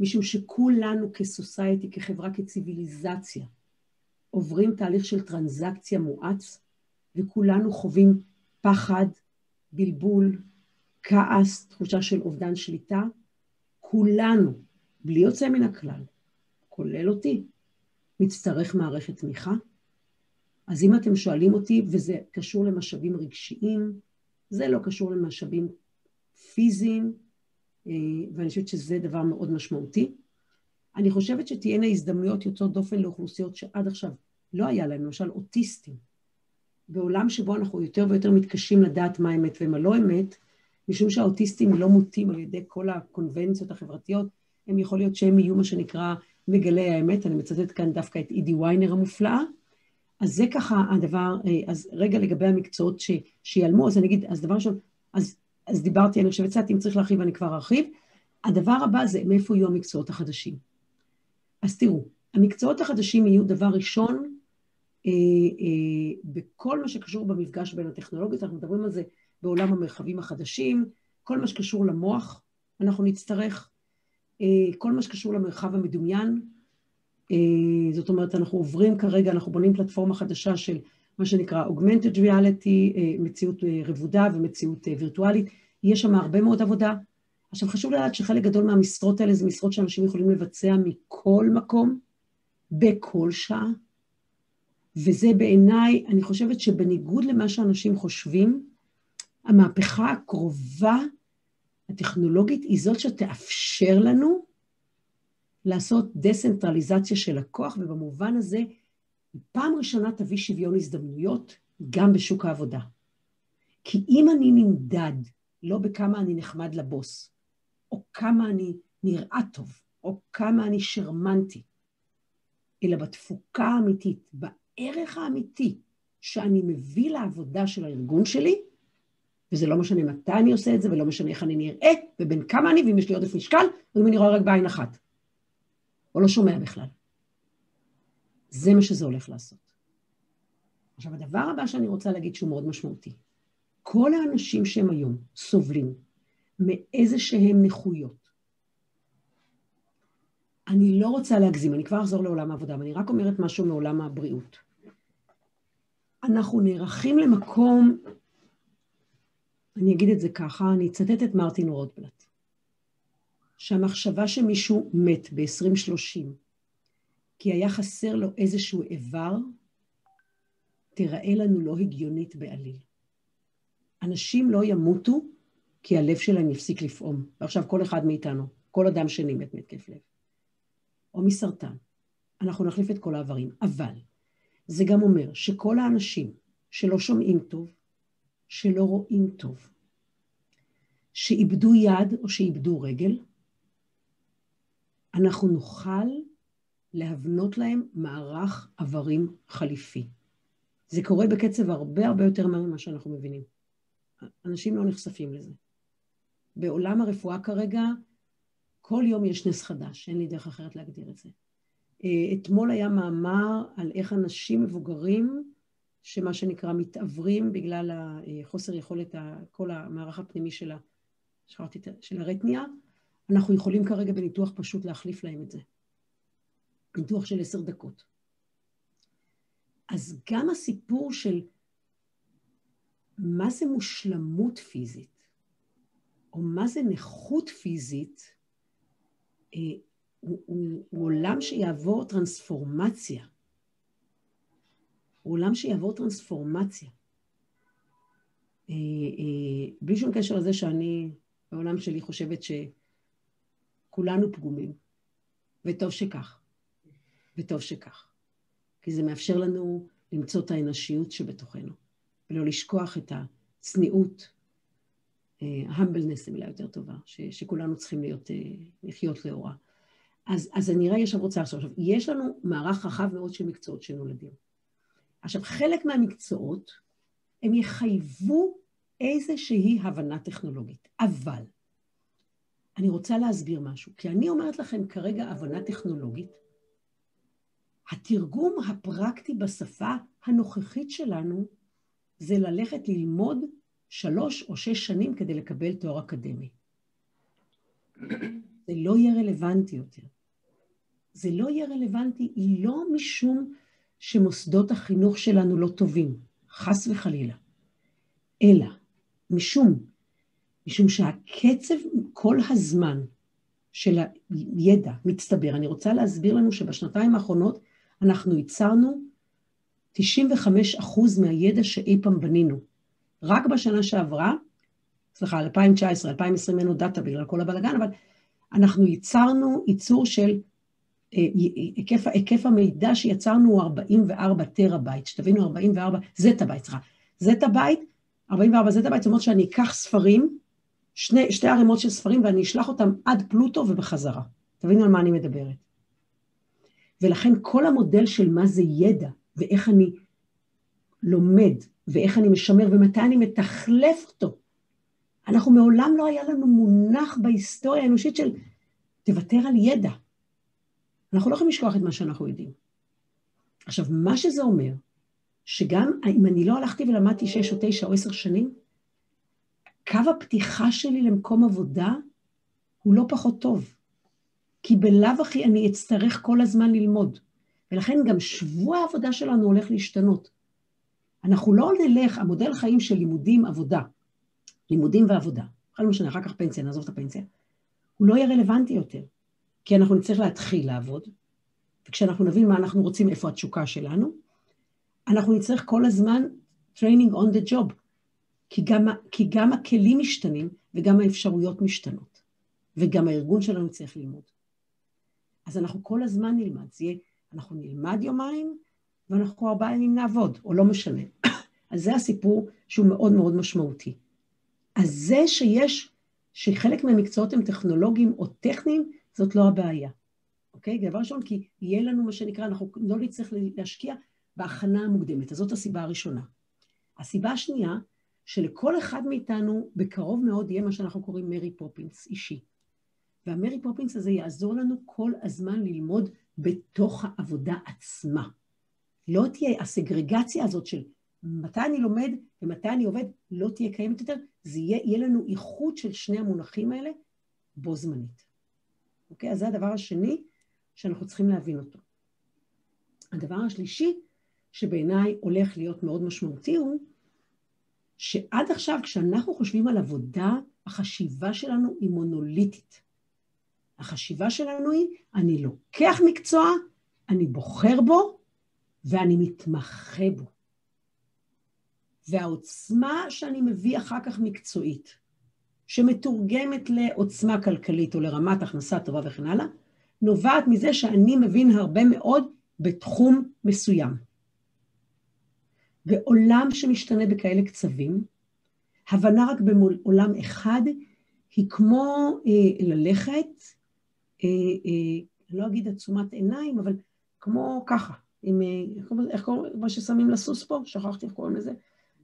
[SPEAKER 3] משום שכולנו כסוסייטי, כחברה, כציוויליזציה, עוברים תהליך של טרנזקציה מואץ, וכולנו חווים פחד, בלבול, כעס, תחושה של אובדן שליטה. כולנו, בלי יוצא מן הכלל, כולל אותי, נצטרך מערכת תמיכה. אז אם אתם שואלים אותי, וזה קשור למשאבים רגשיים, זה לא קשור למשאבים פיזיים, אה, ואני חושבת שזה דבר מאוד משמעותי. אני חושבת שתהיינה הזדמנויות יוצאות דופן לאוכלוסיות שעד עכשיו לא היה להן, למשל אוטיסטים. בעולם שבו אנחנו יותר ויותר מתקשים לדעת מה אמת ומה לא אמת, משום שהאוטיסטים לא מוטים על ידי כל הקונבנציות החברתיות, הם יכול להיות שהם יהיו מה שנקרא מגלי האמת, אני מצטטת כאן דווקא את אידי ויינר המופלאה. אז זה ככה הדבר, אה, אז רגע לגבי המקצועות ש, שיעלמו, אז אני אגיד, אז דבר ראשון, אז אז דיברתי, אני חושבת קצת, אם צריך להרחיב אני כבר ארחיב. הדבר הבא זה מאיפה יהיו המקצועות החדשים. אז תראו, המקצועות החדשים יהיו דבר ראשון אה, אה, בכל מה שקשור במפגש בין הטכנולוגיות, אנחנו מדברים על זה בעולם המרחבים החדשים, כל מה שקשור למוח, אנחנו נצטרך, כל מה שקשור למרחב המדומיין. זאת אומרת, אנחנו עוברים כרגע, אנחנו בונים פלטפורמה חדשה של מה שנקרא Augmented Reality, מציאות רבודה ומציאות וירטואלית. יש שם הרבה מאוד עבודה. עכשיו, חשוב לדעת שחלק גדול מהמשרות האלה זה משרות שאנשים יכולים לבצע מכל מקום, בכל שעה, וזה בעיניי, אני חושבת שבניגוד למה שאנשים חושבים, המהפכה הקרובה, הטכנולוגית, היא זאת שתאפשר לנו לעשות דסנטרליזציה של הכוח, ובמובן הזה, פעם ראשונה תביא שוויון הזדמנויות גם בשוק העבודה. כי אם אני נמדד לא בכמה אני נחמד לבוס, או כמה אני נראה טוב, או כמה אני שרמנטי, אלא בתפוקה האמיתית, בערך האמיתי שאני מביא לעבודה של הארגון שלי, וזה לא משנה מתי אני עושה את זה, ולא משנה איך אני נראה, ובין כמה אני, ואם יש לי עודף משקל, או אם אני רואה רק בעין אחת, או לא שומע בכלל. זה מה שזה הולך לעשות. עכשיו, הדבר הבא שאני רוצה להגיד שהוא מאוד משמעותי, כל האנשים שהם היום סובלים מאיזה שהם נכויות, אני לא רוצה להגזים, אני כבר אחזור לעולם העבודה, אבל אני רק אומרת משהו מעולם הבריאות. אנחנו נערכים למקום, אני אגיד את זה ככה, אני אצטט את מרטין רוטבלט, שהמחשבה שמישהו מת ב-2030 כי היה חסר לו איזשהו איבר, תיראה לנו לא הגיונית בעליל. אנשים לא ימותו כי הלב שלהם יפסיק לפעום. ועכשיו כל אחד מאיתנו, כל אדם שני מת מהתקף לב. או מסרטן. אנחנו נחליף את כל האיברים. אבל זה גם אומר שכל האנשים שלא שומעים טוב, שלא רואים טוב, שאיבדו יד או שאיבדו רגל, אנחנו נוכל להבנות להם מערך איברים חליפי. זה קורה בקצב הרבה הרבה יותר מהר ממה שאנחנו מבינים. אנשים לא נחשפים לזה. בעולם הרפואה כרגע, כל יום יש נס חדש, אין לי דרך אחרת להגדיר את זה. אה, אתמול היה מאמר על איך אנשים מבוגרים, שמה שנקרא מתעוורים בגלל החוסר יכולת, כל המערך הפנימי של, ה, של הרטניה, אנחנו יכולים כרגע בניתוח פשוט להחליף להם את זה. ניתוח של עשר דקות. אז גם הסיפור של מה זה מושלמות פיזית, או מה זה נכות פיזית, אה, הוא, הוא, הוא עולם שיעבור טרנספורמציה. הוא עולם שיעבור טרנספורמציה. אה, אה, בלי שום קשר לזה שאני, בעולם שלי, חושבת שכולנו פגומים, וטוב שכך, וטוב שכך. כי זה מאפשר לנו למצוא את האנושיות שבתוכנו. ולא לשכוח את הצניעות, המבלנס אה, זו מילה יותר טובה, ש, שכולנו צריכים להיות, אה, לחיות לאורה. אז, אז אני רגע עכשיו רוצה. עכשיו, יש לנו מערך רחב מאוד של מקצועות שנולדים. עכשיו, חלק מהמקצועות, הם יחייבו איזושהי הבנה טכנולוגית. אבל, אני רוצה להסביר משהו, כי אני אומרת לכם כרגע הבנה טכנולוגית, התרגום הפרקטי בשפה הנוכחית שלנו זה ללכת ללמוד שלוש או שש שנים כדי לקבל תואר אקדמי. זה לא יהיה רלוונטי יותר. זה לא יהיה רלוונטי לא משום שמוסדות החינוך שלנו לא טובים, חס וחלילה, אלא משום, משום שהקצב כל הזמן של הידע מצטבר. אני רוצה להסביר לנו שבשנתיים האחרונות אנחנו ייצרנו 95 אחוז מהידע שאי פעם בנינו. רק בשנה שעברה, סליחה, 2019, 2020 אין עוד דאטה בגלל כל הבלאגן, אבל אנחנו ייצרנו ייצור של היקף, היקף המידע שיצרנו הוא 44 טראבייט, שתבינו 44, זטה בייט, סליחה, זטה בייט, 44 זטה בייט, זאת אומרת שאני אקח ספרים, שני, שתי ערימות של ספרים ואני אשלח אותם עד פלוטו ובחזרה. תבינו על מה אני מדברת. ולכן כל המודל של מה זה ידע, ואיך אני לומד, ואיך אני משמר, ומתי אני מתחלף אותו. אנחנו מעולם לא היה לנו מונח בהיסטוריה האנושית של תוותר על ידע. אנחנו לא יכולים לשכוח את מה שאנחנו יודעים. עכשיו, מה שזה אומר, שגם אם אני לא הלכתי ולמדתי שש או תשע או עשר שנים, קו הפתיחה שלי למקום עבודה הוא לא פחות טוב. כי בלאו הכי אני אצטרך כל הזמן ללמוד. ולכן גם שבוע העבודה שלנו הולך להשתנות. אנחנו לא נלך, המודל חיים של לימודים עבודה, לימודים ועבודה, בכלל לא משנה, אחר כך פנסיה, נעזוב את הפנסיה, הוא לא יהיה רלוונטי יותר, כי אנחנו נצטרך להתחיל לעבוד, וכשאנחנו נבין מה אנחנו רוצים, איפה התשוקה שלנו, אנחנו נצטרך כל הזמן training on the job, כי גם, כי גם הכלים משתנים וגם האפשרויות משתנות, וגם הארגון שלנו צריך ללמוד. אז אנחנו כל הזמן נלמד, זה יהיה, אנחנו נלמד יומיים, ואנחנו ארבעה ימים נעבוד, או לא משנה. אז זה הסיפור שהוא מאוד מאוד משמעותי. אז זה שיש, שחלק מהמקצועות הם טכנולוגיים או טכניים, זאת לא הבעיה. אוקיי? דבר ראשון, כי יהיה לנו מה שנקרא, אנחנו לא נצטרך להשקיע בהכנה המוקדמת. אז זאת הסיבה הראשונה. הסיבה השנייה, שלכל אחד מאיתנו בקרוב מאוד יהיה מה שאנחנו קוראים מרי פופינס אישי. והמרי פופינס הזה יעזור לנו כל הזמן ללמוד בתוך העבודה עצמה. לא תהיה הסגרגציה הזאת של מתי אני לומד ומתי אני עובד, לא תהיה קיימת יותר, זה יהיה, יהיה לנו איחוד של שני המונחים האלה בו זמנית. אוקיי? אז זה הדבר השני שאנחנו צריכים להבין אותו. הדבר השלישי, שבעיניי הולך להיות מאוד משמעותי, הוא שעד עכשיו כשאנחנו חושבים על עבודה, החשיבה שלנו היא מונוליטית. החשיבה שלנו היא, אני לוקח מקצוע, אני בוחר בו, ואני מתמחה בו. והעוצמה שאני מביא אחר כך מקצועית, שמתורגמת לעוצמה כלכלית או לרמת הכנסה טובה וכן הלאה, נובעת מזה שאני מבין הרבה מאוד בתחום מסוים. בעולם שמשתנה בכאלה קצבים, הבנה רק בעולם אחד היא כמו אה, ללכת, אה, אה, לא אגיד עצומת עיניים, אבל כמו ככה, עם, אה, איך קוראים, מה ששמים לסוס פה? שכחתי איך קוראים לזה?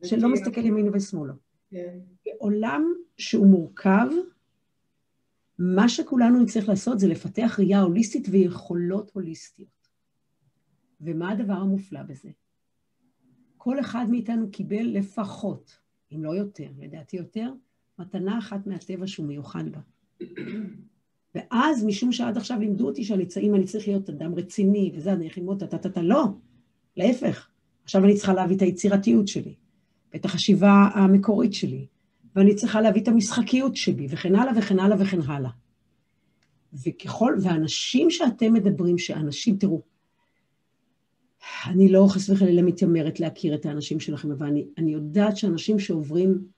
[SPEAKER 3] שלא מסתכל ימינה ושמאלה. כן. בעולם שהוא מורכב, מה שכולנו נצטרך לעשות זה לפתח ראייה הוליסטית ויכולות הוליסטיות. ומה הדבר המופלא בזה? כל אחד מאיתנו קיבל לפחות, אם לא יותר, לדעתי יותר, מתנה אחת מהטבע שהוא מיוחד בה. ואז, משום שעד עכשיו לימדו אותי שאני אם אני צריך להיות אדם רציני, וזה, אני ללמוד טה-טה-טה, לא, להפך. עכשיו אני צריכה להביא את היצירתיות שלי, ואת החשיבה המקורית שלי, ואני צריכה להביא את המשחקיות שלי, וכן הלאה וכן הלאה וכן הלאה. וככל, ואנשים שאתם מדברים, שאנשים, תראו, אני לא חס וחלילה מתיימרת להכיר את האנשים שלכם, אבל אני, אני יודעת שאנשים שעוברים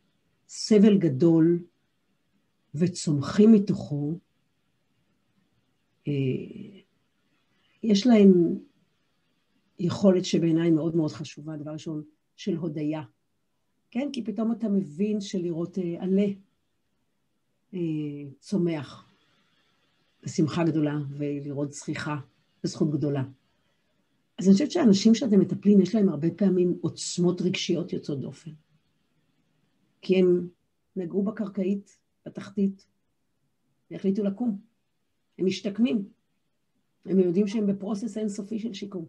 [SPEAKER 3] סבל גדול וצומחים מתוכו, אה, יש להם יכולת שבעיניי מאוד מאוד חשובה, דבר ראשון, של הודיה. כן? כי פתאום אתה מבין שלראות אה, עלה אה, צומח בשמחה גדולה, ולראות זכיחה בזכות גדולה. אז אני חושבת שהאנשים שאתם מטפלים, יש להם הרבה פעמים עוצמות רגשיות יוצאות דופן. כי הם נגעו בקרקעית, בתחתית, והחליטו לקום. הם משתקמים. הם יודעים שהם בפרוסס אינסופי של שיקום.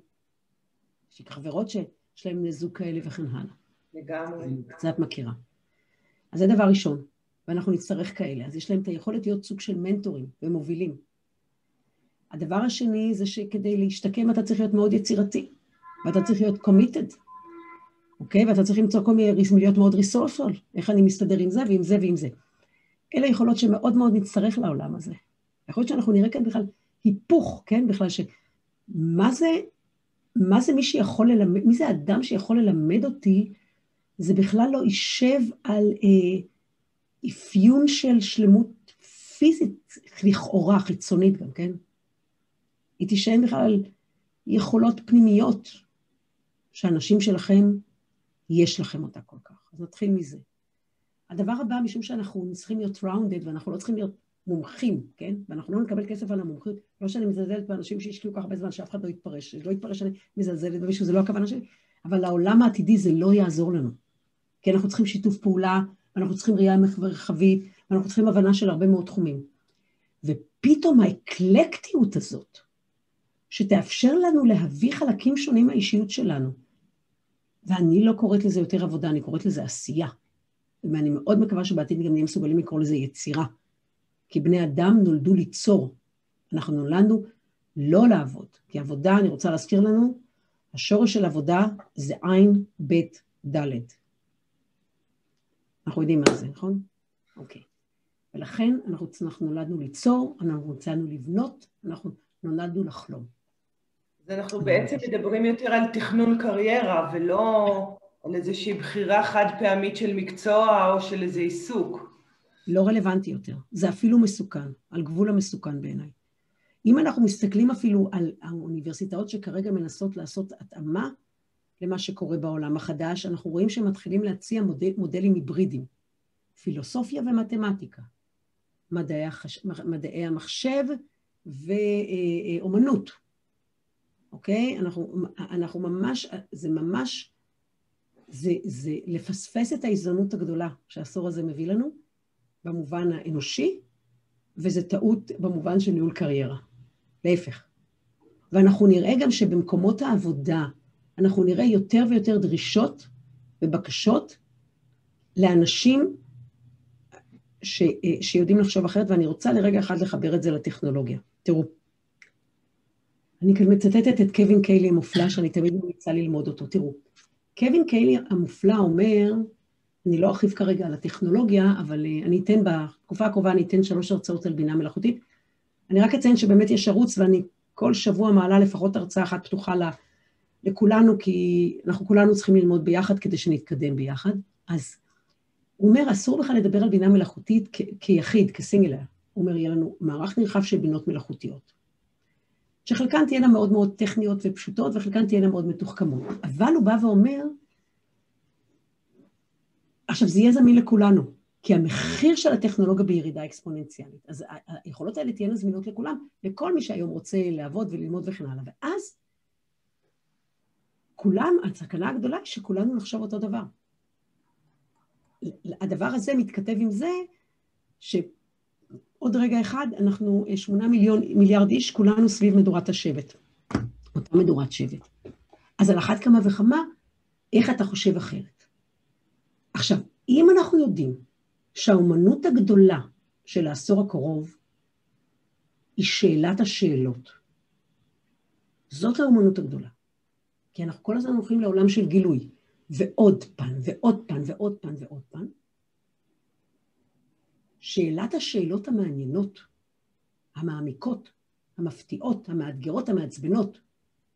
[SPEAKER 3] יש לי חברות שיש להם נזוק כאלה וכן הלאה.
[SPEAKER 2] לגמרי.
[SPEAKER 3] אני קצת מכירה. אז זה דבר ראשון, ואנחנו נצטרך כאלה. אז יש להם את היכולת להיות סוג של מנטורים ומובילים. הדבר השני זה שכדי להשתקם אתה צריך להיות מאוד יצירתי, ואתה צריך להיות committed, אוקיי? ואתה צריך למצוא כל מיני, להיות מאוד resourceful, איך אני מסתדר עם זה ועם זה ועם זה. אלה יכולות שמאוד מאוד נצטרך לעולם הזה. יכול להיות שאנחנו נראה כאן בכלל היפוך, כן? בכלל ש... מה זה, מה זה מי שיכול ללמד, מי זה אדם שיכול ללמד אותי, זה בכלל לא יישב על אה, אפיון של שלמות פיזית, לכאורה, חיצונית גם, כן? היא תישען בכלל על יכולות פנימיות שאנשים שלכם, יש לכם אותה כל כך. אז נתחיל מזה. הדבר הבא, משום שאנחנו צריכים להיות ראונדד ואנחנו לא צריכים להיות מומחים, כן? ואנחנו לא נקבל כסף על המומחיות, לא שאני מזלזלת באנשים שהשקיעו כל כך הרבה זמן, שאף אחד לא יתפרש, שלא יתפרש שאני מזלזלת במישהו, זה לא הכוונה שלי, אבל לעולם העתידי זה לא יעזור לנו. כי אנחנו צריכים שיתוף פעולה, ואנחנו צריכים ראייה מרחבית, ואנחנו צריכים הבנה של הרבה מאוד תחומים. ופתאום האקלקטיות הזאת, שתאפשר לנו להביא חלקים שונים מהאישיות שלנו. ואני לא קוראת לזה יותר עבודה, אני קוראת לזה עשייה. ואני מאוד מקווה שבעתיד גם נהיה מסוגלים לקרוא לזה יצירה. כי בני אדם נולדו ליצור. אנחנו נולדנו לא לעבוד, כי עבודה, אני רוצה להזכיר לנו, השורש של עבודה זה עין, בית, דלת. אנחנו יודעים מה זה, נכון? אוקיי. ולכן אנחנו, אנחנו נולדנו ליצור, אנחנו רצינו לבנות, אנחנו נולדנו לחלום.
[SPEAKER 2] אז אנחנו בעצם מדברים יותר על תכנון קריירה, ולא על איזושהי בחירה חד פעמית של מקצוע או של איזה עיסוק.
[SPEAKER 3] לא רלוונטי יותר. זה אפילו מסוכן, על גבול המסוכן בעיניי. אם אנחנו מסתכלים אפילו על האוניברסיטאות שכרגע מנסות לעשות התאמה למה שקורה בעולם החדש, אנחנו רואים שהם מתחילים להציע מודל, מודלים היברידיים, פילוסופיה ומתמטיקה, מדעי, החש... מדעי המחשב ואומנות, אוקיי? אנחנו, אנחנו ממש, זה ממש, זה, זה לפספס את ההזדמנות הגדולה שהעשור הזה מביא לנו, במובן האנושי, וזה טעות במובן של ניהול קריירה. להפך. ואנחנו נראה גם שבמקומות העבודה, אנחנו נראה יותר ויותר דרישות ובקשות לאנשים ש, שיודעים לחשוב אחרת, ואני רוצה לרגע אחד לחבר את זה לטכנולוגיה. תראו, אני כאן מצטטת את קווין קיילי המופלא, שאני תמיד ממליצה ללמוד אותו. תראו, קווין קיילי המופלא אומר, אני לא ארחיב כרגע על הטכנולוגיה, אבל אה, אני אתן, בתקופה הקרובה אני אתן שלוש הרצאות על בינה מלאכותית. אני רק אציין שבאמת יש ערוץ, ואני כל שבוע מעלה לפחות הרצאה אחת פתוחה לכולנו, כי אנחנו כולנו צריכים ללמוד ביחד כדי שנתקדם ביחד. אז הוא אומר, אסור בכלל לדבר על בינה מלאכותית כ- כיחיד, כסינגלר. הוא אומר, יהיה לנו מערך נרחב של בינות מלאכותיות. שחלקן תהיינה מאוד מאוד טכניות ופשוטות, וחלקן תהיינה מאוד מתוחכמות. אבל הוא בא ואומר, עכשיו, זה יהיה זמין לכולנו, כי המחיר של הטכנולוגיה בירידה אקספוננציאלית. אז היכולות האלה תהיינה זמינות לכולם, לכל מי שהיום רוצה לעבוד וללמוד וכן הלאה. ואז כולם, הסכנה הגדולה היא שכולנו נחשוב אותו דבר. הדבר הזה מתכתב עם זה שעוד רגע אחד, אנחנו שמונה מיליון, מיליארד איש, כולנו סביב מדורת השבט. אותה מדורת שבט. אז על אחת כמה וכמה, איך אתה חושב אחרת? עכשיו, אם אנחנו יודעים שהאומנות הגדולה של העשור הקרוב היא שאלת השאלות, זאת האומנות הגדולה. כי אנחנו כל הזמן הולכים לעולם של גילוי, ועוד פן, ועוד פן, ועוד פן, ועוד פן. שאלת השאלות המעניינות, המעמיקות, המפתיעות, המאתגרות, המעצבנות,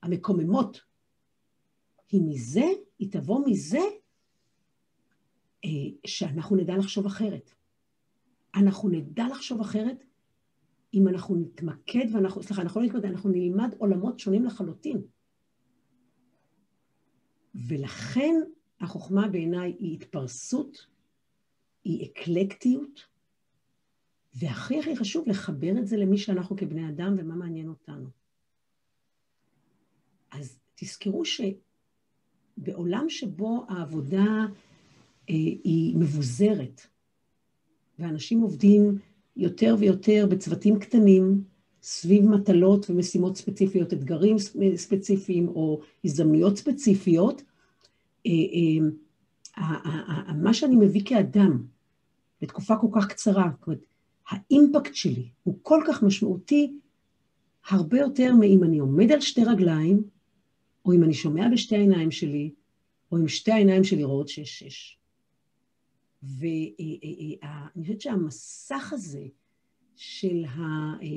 [SPEAKER 3] המקוממות, היא מזה, היא תבוא מזה אה, שאנחנו נדע לחשוב אחרת. אנחנו נדע לחשוב אחרת אם אנחנו נתמקד ואנחנו, סליחה, אנחנו לא נתמקד, אנחנו נלמד עולמות שונים לחלוטין. ולכן החוכמה בעיניי היא התפרסות, היא אקלקטיות, והכי הכי חשוב לחבר את זה למי שאנחנו כבני אדם ומה מעניין אותנו. אז תזכרו שבעולם שבו העבודה אה, היא מבוזרת, ואנשים עובדים יותר ויותר בצוותים קטנים, סביב מטלות ומשימות ספציפיות, אתגרים ספציפיים או הזדמנויות ספציפיות, אה, אה, מה שאני מביא כאדם בתקופה כל כך קצרה, זאת אומרת, האימפקט שלי הוא כל כך משמעותי, הרבה יותר מאם אני עומד על שתי רגליים, או אם אני שומע בשתי העיניים שלי, או אם שתי העיניים שלי רואות שש שש. ואני חושבת שהמסך הזה, של ה...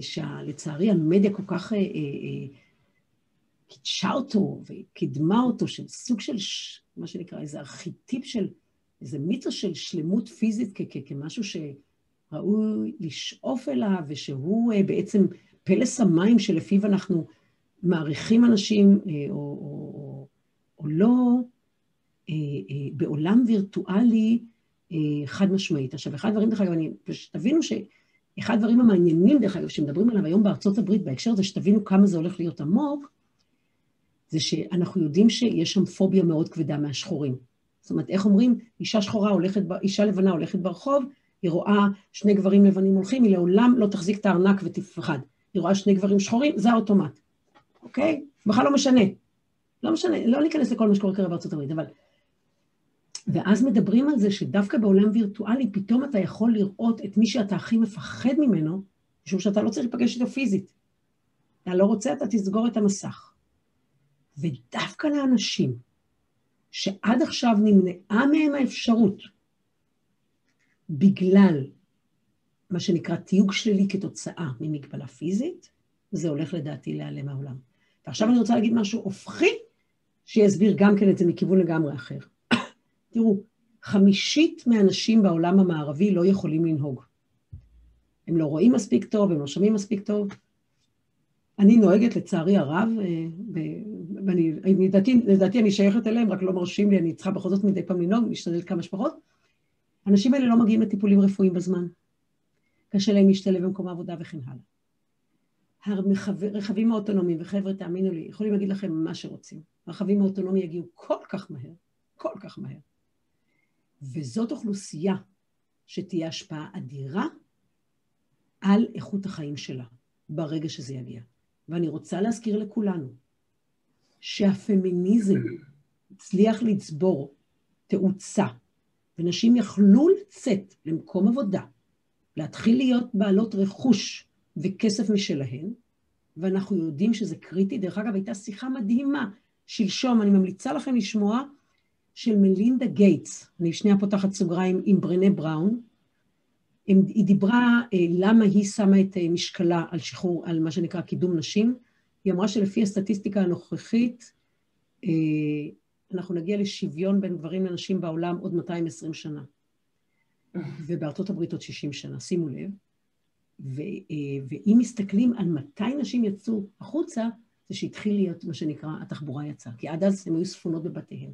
[SPEAKER 3] שלצערי המדיה כל כך קידשה אותו וקידמה אותו, של סוג של, מה שנקרא, איזה ארכיטיפ של, איזה מיתוס של שלמות פיזית כמשהו שראוי לשאוף אליו, ושהוא בעצם פלס המים שלפיו אנחנו מעריכים אנשים או, או, או, או לא, בעולם וירטואלי חד משמעית. עכשיו, אחד הדברים, דרך אגב, אני, שתבינו שאחד הדברים המעניינים, דרך אגב, שמדברים עליו היום בארצות הברית בהקשר הזה, שתבינו כמה זה הולך להיות עמוק, זה שאנחנו יודעים שיש שם פוביה מאוד כבדה מהשחורים. זאת אומרת, איך אומרים, אישה שחורה הולכת, אישה לבנה הולכת ברחוב, היא רואה שני גברים לבנים הולכים, היא לעולם לא תחזיק את הארנק ותפחד. היא רואה שני גברים שחורים, זה האוטומט, אוקיי? בכלל לא משנה. לא משנה, לא ניכנס לכל מה שקורה כרגע בארצות הברית, אבל... ואז מדברים על זה שדווקא בעולם וירטואלי, פתאום אתה יכול לראות את מי שאתה הכי מפחד ממנו, משום שאתה לא צריך להיפגש איתו פיזית. אתה לא רוצה, אתה תסגור את המסך. ודווקא לאנשים שעד עכשיו נמנעה מהם האפשרות, בגלל מה שנקרא תיוג שלילי כתוצאה ממגבלה פיזית, זה הולך לדעתי להיעלם מהעולם. ועכשיו אני רוצה להגיד משהו הופכי, שיסביר גם כן את זה מכיוון לגמרי אחר. תראו, חמישית מהאנשים בעולם המערבי לא יכולים לנהוג. הם לא רואים מספיק טוב, הם לא שומעים מספיק טוב. אני נוהגת, לצערי הרב, אה, ואני, לדעתי, אני שייכת אליהם, רק לא מרשים לי, אני צריכה בכל זאת מדי פעם לנהוג, להשתדל כמה שפחות. האנשים האלה לא מגיעים לטיפולים רפואיים בזמן. קשה להם להשתלב במקום העבודה וכן הלאה. הרכבים האוטונומיים, וחבר'ה, תאמינו לי, יכולים להגיד לכם מה שרוצים. הרכבים האוטונומיים יגיעו כל כך מהר, כל כך מהר. וזאת אוכלוסייה שתהיה השפעה אדירה על איכות החיים שלה ברגע שזה יגיע. ואני רוצה להזכיר לכולנו שהפמיניזם הצליח לצבור תאוצה, ונשים יכלו לצאת למקום עבודה, להתחיל להיות בעלות רכוש וכסף משלהן, ואנחנו יודעים שזה קריטי. דרך אגב, הייתה שיחה מדהימה שלשום, אני ממליצה לכם לשמוע, של מלינדה גייטס, אני שנייה פותחת סוגריים עם ברנה בראון, היא דיברה אה, למה היא שמה את אה, משקלה על שחרור, על מה שנקרא קידום נשים. היא אמרה שלפי הסטטיסטיקה הנוכחית, אה, אנחנו נגיע לשוויון בין גברים לנשים בעולם עוד 220 שנה. ובארצות הברית עוד 60 שנה, שימו לב. ו, ואם מסתכלים על מתי נשים יצאו החוצה, זה שהתחיל להיות מה שנקרא התחבורה יצאה, כי עד אז הן היו ספונות בבתיהן.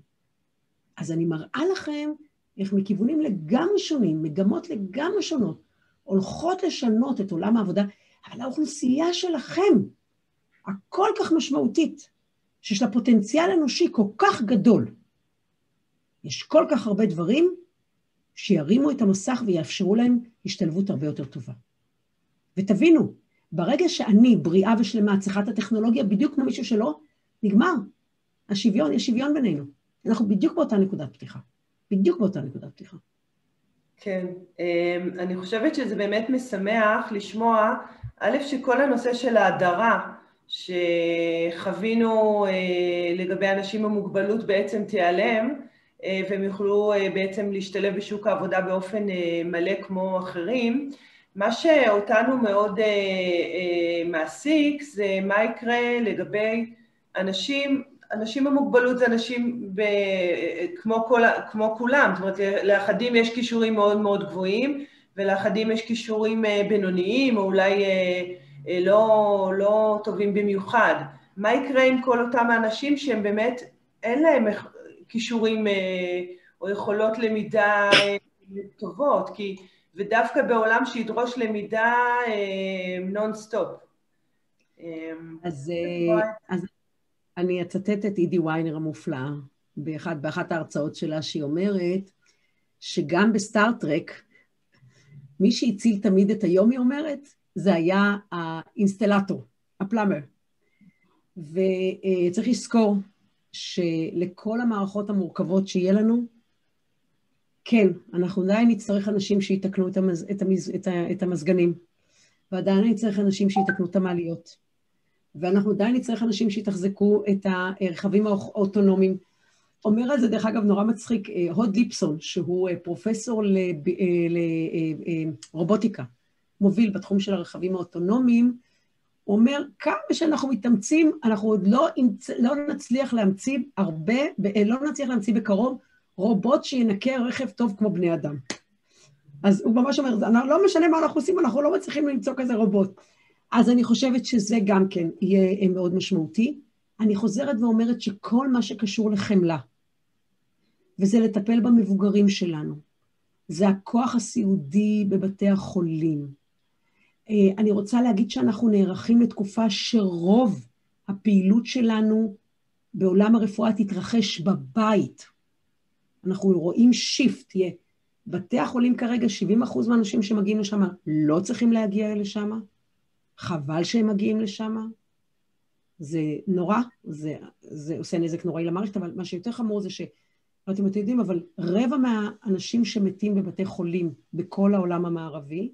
[SPEAKER 3] אז אני מראה לכם איך מכיוונים לגמרי שונים, מגמות לגמרי שונות, הולכות לשנות את עולם העבודה, אבל האוכלוסייה שלכם, הכל כך משמעותית, שיש לה פוטנציאל אנושי כל כך גדול, יש כל כך הרבה דברים שירימו את המסך ויאפשרו להם השתלבות הרבה יותר טובה. ותבינו, ברגע שאני בריאה ושלמה צריכה את הטכנולוגיה בדיוק כמו מישהו שלא, נגמר. השוויון, יש שוויון בינינו. אנחנו בדיוק באותה נקודת פתיחה. בדיוק באותה נקודת פתיחה.
[SPEAKER 2] כן, אמ, אני חושבת שזה באמת משמח לשמוע, א', שכל הנושא של ההדרה שחווינו אה, לגבי אנשים עם מוגבלות בעצם תיעלם, אה, והם יוכלו אה, בעצם להשתלב בשוק העבודה באופן מלא כמו אחרים. מה שאותנו מאוד מעסיק זה מה יקרה לגבי אנשים אנשים עם מוגבלות זה אנשים ב, כמו, כל, כמו כולם, זאת אומרת, לאחדים יש כישורים מאוד מאוד גבוהים, ולאחדים יש כישורים אה, בינוניים, או אולי אה, אה, לא, לא טובים במיוחד. מה יקרה עם כל אותם האנשים שהם באמת, אין להם כישורים או יכולות למידה טובות, כי, ודווקא בעולם שידרוש למידה נונסטופ.
[SPEAKER 3] אז, אז אני אצטט את אידי ויינר המופלאה באחת, באחת ההרצאות שלה, שהיא אומרת שגם בסטאר-טרק, מי שהציל תמיד את היום, היא אומרת, זה היה האינסטלטור, ה plumber. וצריך לזכור שלכל המערכות המורכבות שיהיה לנו, כן, אנחנו עדיין נצטרך אנשים שיתקנו את, המז, את, המז, את, את המזגנים, ועדיין נצטרך אנשים שיתקנו את המעליות. ואנחנו עדיין נצטרך אנשים שיתחזקו את הרכבים האוטונומיים. אומר על זה, דרך אגב, נורא מצחיק, אה, הוד ליפסון, שהוא אה, פרופסור לרובוטיקה, אה, מוביל בתחום של הרכבים האוטונומיים, אומר, כמה שאנחנו מתאמצים, אנחנו עוד לא, לא נצליח להמציא הרבה, לא נצליח להמציא בקרוב רובוט שינקה רכב טוב כמו בני אדם. אז הוא ממש אומר, לא משנה מה אנחנו עושים, אנחנו לא מצליחים למצוא כזה רובוט. אז אני חושבת שזה גם כן יהיה מאוד משמעותי. אני חוזרת ואומרת שכל מה שקשור לחמלה, וזה לטפל במבוגרים שלנו, זה הכוח הסיעודי בבתי החולים. אה, אני רוצה להגיד שאנחנו נערכים לתקופה שרוב הפעילות שלנו בעולם הרפואה תתרחש בבית. אנחנו רואים שיפט, יהיה. בתי החולים כרגע, 70 אחוז מהאנשים שמגיעים לשם לא צריכים להגיע לשם. חבל שהם מגיעים לשם. זה נורא, זה, זה עושה נזק נוראי למערכת, אבל מה שיותר חמור זה ש... לא יודעת אם אתם יודעים, אבל רבע מהאנשים שמתים בבתי חולים בכל העולם המערבי,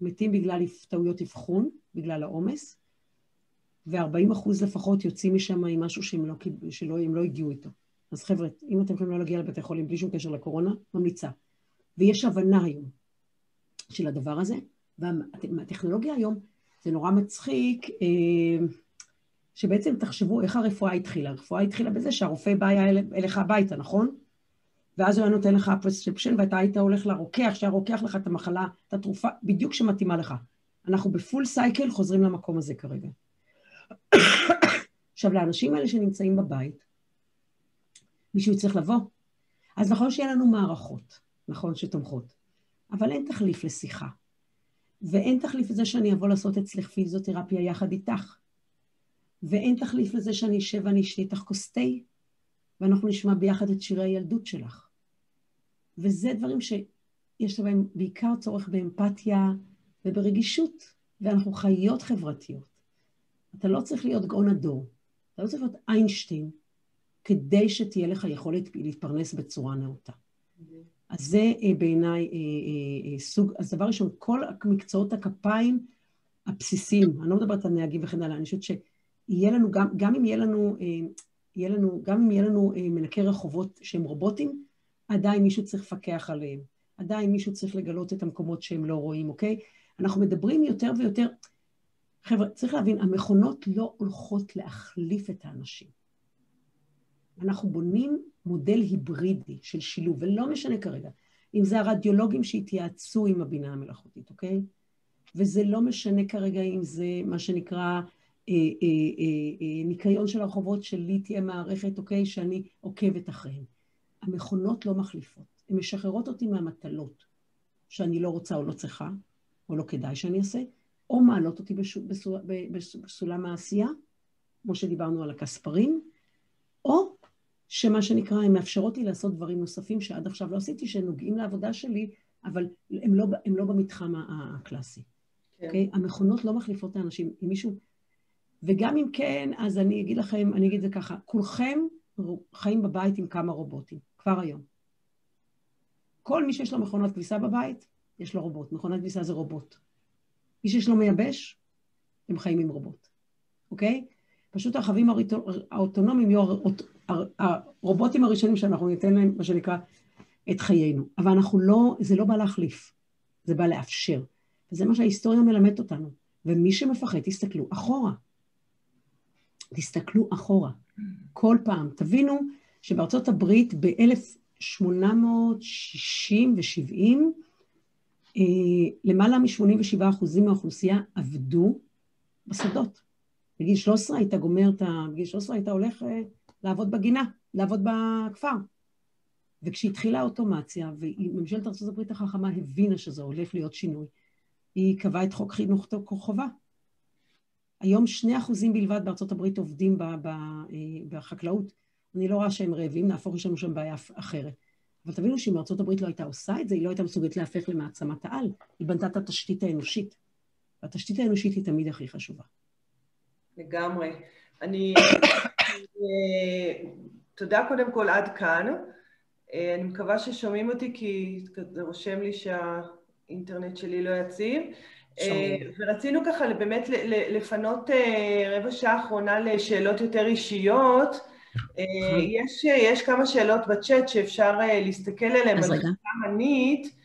[SPEAKER 3] מתים בגלל טעויות אבחון, בגלל העומס, ו-40 אחוז לפחות יוצאים משם עם משהו שהם לא, שלא, לא הגיעו איתו. אז חבר'ה, אם אתם יכולים לא להגיע לבתי חולים בלי שום קשר לקורונה, ממליצה. ויש הבנה היום של הדבר הזה, והטכנולוגיה היום, זה נורא מצחיק, אה, שבעצם תחשבו איך הרפואה התחילה. הרפואה התחילה בזה שהרופא בא אליך הביתה, נכון? ואז הוא היה נותן לך פרספשן ואתה היית הולך לרוקח, שהיה רוקח לך את המחלה, את התרופה, בדיוק שמתאימה לך. אנחנו בפול סייקל חוזרים למקום הזה כרגע. עכשיו, לאנשים האלה שנמצאים בבית, מישהו יצטרך לבוא. אז נכון שיהיה לנו מערכות, נכון, שתומכות, אבל אין תחליף לשיחה. ואין תחליף לזה שאני אבוא לעשות אצלך פיזיותרפיה יחד איתך. ואין תחליף לזה שאני אשב ואני אשתה איתך כוס תה, ואנחנו נשמע ביחד את שירי הילדות שלך. וזה דברים שיש בהם בעיקר צורך באמפתיה וברגישות, ואנחנו חיות חברתיות. אתה לא צריך להיות גאון הדור, אתה לא צריך להיות איינשטיין, כדי שתהיה לך יכולת להתפרנס בצורה נאותה. אז זה אה, בעיניי אה, אה, סוג, אז דבר ראשון, כל מקצועות הכפיים הבסיסיים, אני לא מדברת על נהגים וכן הלאה, אני חושבת שיהיה לנו, גם, גם אם יהיה לנו, יהיה לנו, גם אם יהיה לנו מנקי רחובות שהם רובוטים, עדיין מישהו צריך לפקח עליהם, עדיין מישהו צריך לגלות את המקומות שהם לא רואים, אוקיי? אנחנו מדברים יותר ויותר, חבר'ה, צריך להבין, המכונות לא הולכות להחליף את האנשים. אנחנו בונים מודל היברידי של שילוב, ולא משנה כרגע, אם זה הרדיולוגים שהתייעצו עם הבינה המלאכותית, אוקיי? וזה לא משנה כרגע אם זה מה שנקרא אה, אה, אה, אה, ניקיון של הרחובות, שלי תהיה מערכת, אוקיי, שאני עוקבת אחריהן. המכונות לא מחליפות, הן משחררות אותי מהמטלות שאני לא רוצה או לא צריכה, או לא כדאי שאני אעשה, או מעלות אותי בסולם העשייה, כמו שדיברנו על הכספרים, שמה שנקרא, הן מאפשרות לי לעשות דברים נוספים שעד עכשיו לא עשיתי, שנוגעים לעבודה שלי, אבל הם לא, הם לא במתחם הקלאסי. כן. Okay? אוקיי? המכונות לא מחליפות את האנשים. אם מישהו... וגם אם כן, אז אני אגיד לכם, אני אגיד את זה ככה, כולכם חיים בבית עם כמה רובוטים, כבר היום. כל מי שיש לו מכונת כביסה בבית, יש לו רובוט. מכונת כביסה זה רובוט. מי שיש לו מייבש, הם חיים עם רובוט, אוקיי? פשוט הרכבים האוטונומיים יהיו הרובוטים הראשונים שאנחנו ניתן להם, מה שנקרא, את חיינו. אבל אנחנו לא, זה לא בא להחליף, זה בא לאפשר. וזה מה שההיסטוריה מלמדת אותנו. ומי שמפחד, תסתכלו אחורה. תסתכלו אחורה. כל פעם. תבינו שבארצות הברית ב-1860 ו-70, אה, למעלה מ-87% מהאוכלוסייה עבדו בשדות. בגיל 13 היית גומר את ה... בגיל 13 היית הולך לעבוד בגינה, לעבוד בכפר. וכשהתחילה האוטומציה, וממשלת ארה"ב החכמה הבינה שזה הולך להיות שינוי, היא קבעה את חוק חינוך חובה. היום שני אחוזים בלבד בארצות הברית עובדים אה, בחקלאות. אני לא רואה שהם רעבים, נהפוך יש לנו שם בעיה אחרת. אבל תבינו שאם ארצות הברית לא הייתה עושה את זה, היא לא הייתה מסוגלת להפך למעצמת העל. היא בנתה את התשתית האנושית. והתשתית האנושית היא תמיד הכי חשובה.
[SPEAKER 2] לגמרי. אני... תודה קודם כל עד כאן. אני מקווה ששומעים אותי כי זה רושם לי שהאינטרנט שלי לא יציב. ורצינו ככה באמת לפנות אה, רבע שעה אחרונה לשאלות יותר אישיות. אה, יש, יש כמה שאלות בצ'אט שאפשר אה, להסתכל עליהן.
[SPEAKER 3] אז רגע.
[SPEAKER 2] ענית.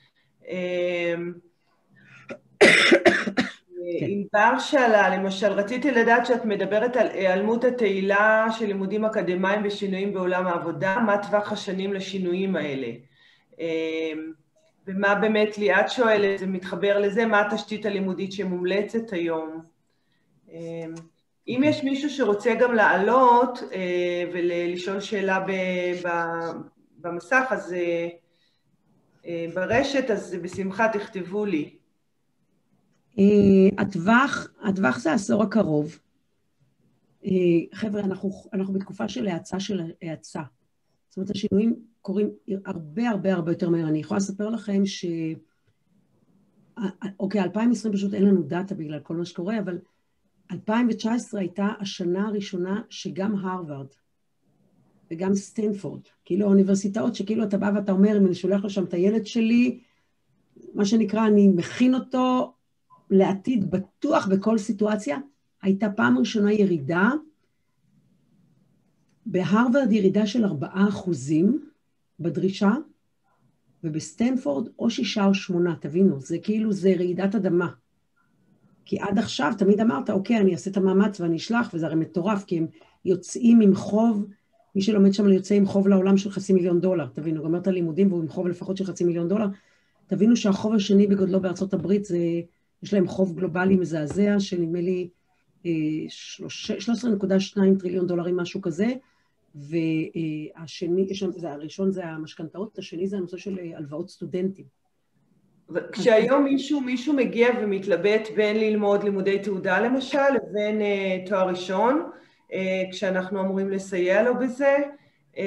[SPEAKER 2] כן. ענבר שאלה, למשל, רציתי לדעת שאת מדברת על היעלמות התהילה של לימודים אקדמיים ושינויים בעולם העבודה, מה טווח השנים לשינויים האלה? אמ, ומה באמת ליאת שואלת, זה מתחבר לזה, מה התשתית הלימודית שמומלצת היום? אמ, אם יש מישהו שרוצה גם לעלות אה, ולשאול שאלה במסך, אז אה, אה, ברשת, אז בשמחה תכתבו לי.
[SPEAKER 3] אה, הטווח, הטווח זה העשור הקרוב. אה, חבר'ה, אנחנו, אנחנו בתקופה של האצה של האצה. זאת אומרת, השינויים קורים הרבה הרבה הרבה יותר מהר. אני יכולה לספר לכם ש... אה, אוקיי, 2020 פשוט אין לנו דאטה בגלל כל מה שקורה, אבל 2019 הייתה השנה הראשונה שגם הרווארד וגם סטנפורד, כאילו האוניברסיטאות שכאילו אתה בא ואתה אומר, אם אני שולח לשם את הילד שלי, מה שנקרא, אני מכין אותו לעתיד בטוח בכל סיטואציה, הייתה פעם ראשונה ירידה, בהרווארד ירידה של 4 אחוזים בדרישה, ובסטנפורד או שישה או שמונה, תבינו, זה כאילו זה רעידת אדמה. כי עד עכשיו תמיד אמרת, אוקיי, אני אעשה את המאמץ ואני אשלח, וזה הרי מטורף, כי הם יוצאים עם חוב, מי שלומד שם יוצא עם חוב לעולם של חצי מיליון דולר, תבינו, גמר את הלימודים והוא עם חוב לפחות של חצי מיליון דולר, תבינו שהחוב השני בגודלו בארצות הברית, זה, יש להם חוב גלובלי מזעזע, שנדמה לי 13.2 אה, טריליון דולרים, משהו כזה, והשני, יש, זה, הראשון זה המשכנתאות, השני זה הנושא של אה, הלוואות סטודנטים.
[SPEAKER 2] כשהיום מישהו, מישהו מגיע ומתלבט בין ללמוד לימודי תעודה למשל לבין uh, תואר ראשון, uh, כשאנחנו אמורים לסייע לו בזה, uh,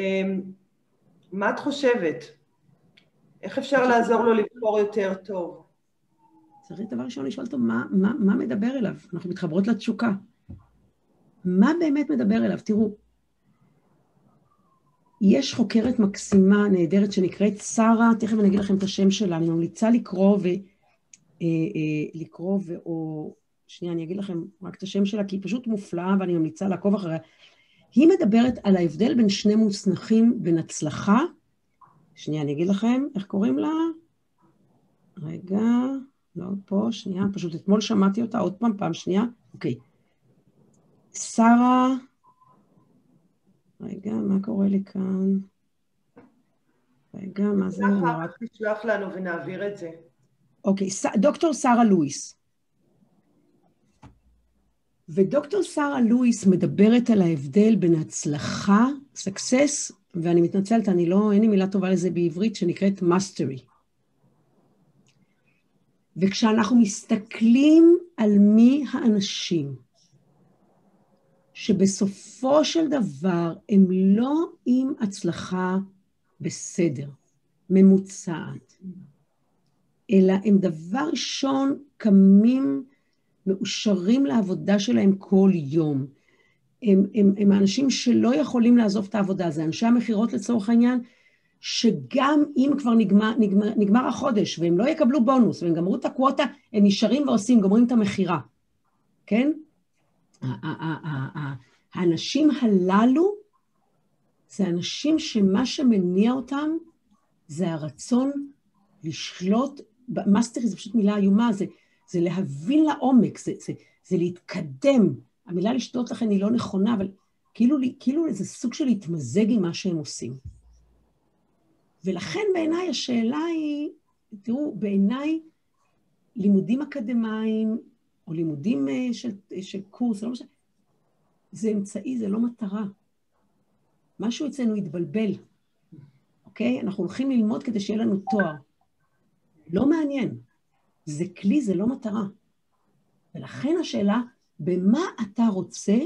[SPEAKER 2] מה את חושבת? איך אפשר לעזור לו לבחור יותר טוב?
[SPEAKER 3] צריך דבר ראשון לשאול אותו מה, מה, מה מדבר אליו. אנחנו מתחברות לתשוקה. מה באמת מדבר אליו? תראו, יש חוקרת מקסימה, נהדרת, שנקראת שרה, תכף אני אגיד לכם את השם שלה, אני ממליצה לקרוא ו... אה, אה, לקרוא ו... או... שנייה, אני אגיד לכם רק את השם שלה, כי היא פשוט מופלאה ואני ממליצה לעקוב אחריה. היא מדברת על ההבדל בין שני מוסנחים, בין הצלחה, שנייה, אני אגיד לכם, איך קוראים לה? רגע, לא פה, שנייה, פשוט אתמול שמעתי אותה עוד פעם, פעם שנייה, אוקיי. שרה... רגע, מה קורה לי כאן? רגע, מה זה?
[SPEAKER 2] אחר כך תשלח לנו ונעביר את זה.
[SPEAKER 3] אוקיי, דוקטור שרה לואיס. ודוקטור שרה לואיס מדברת על ההבדל בין הצלחה, success, ואני מתנצלת, אני לא, אין לי מילה טובה לזה בעברית, שנקראת mastery. וכשאנחנו מסתכלים על מי האנשים שבסופו של דבר הם לא עם הצלחה בסדר, ממוצעת, אלא הם דבר ראשון קמים מאושרים לעבודה שלהם כל יום. הם, הם, הם האנשים שלא יכולים לעזוב את העבודה, זה אנשי המכירות לצורך העניין, שגם אם כבר נגמר, נגמר, נגמר החודש והם לא יקבלו בונוס והם גמרו את הקווטה, הם נשארים ועושים, גומרים את המכירה, כן? האנשים הללו זה אנשים שמה שמניע אותם זה הרצון לשלוט, mastery זה פשוט מילה איומה, זה, זה להבין לעומק, זה, זה, זה להתקדם. המילה לשלוט לכן היא לא נכונה, אבל כאילו, כאילו זה סוג של להתמזג עם מה שהם עושים. ולכן בעיניי השאלה היא, תראו, בעיניי לימודים אקדמיים, או לימודים אה, של, של קורס, לא משנה, זה אמצעי, זה לא מטרה. משהו אצלנו התבלבל, אוקיי? אנחנו הולכים ללמוד כדי שיהיה לנו תואר. לא מעניין. זה כלי, זה לא מטרה. ולכן השאלה, במה אתה רוצה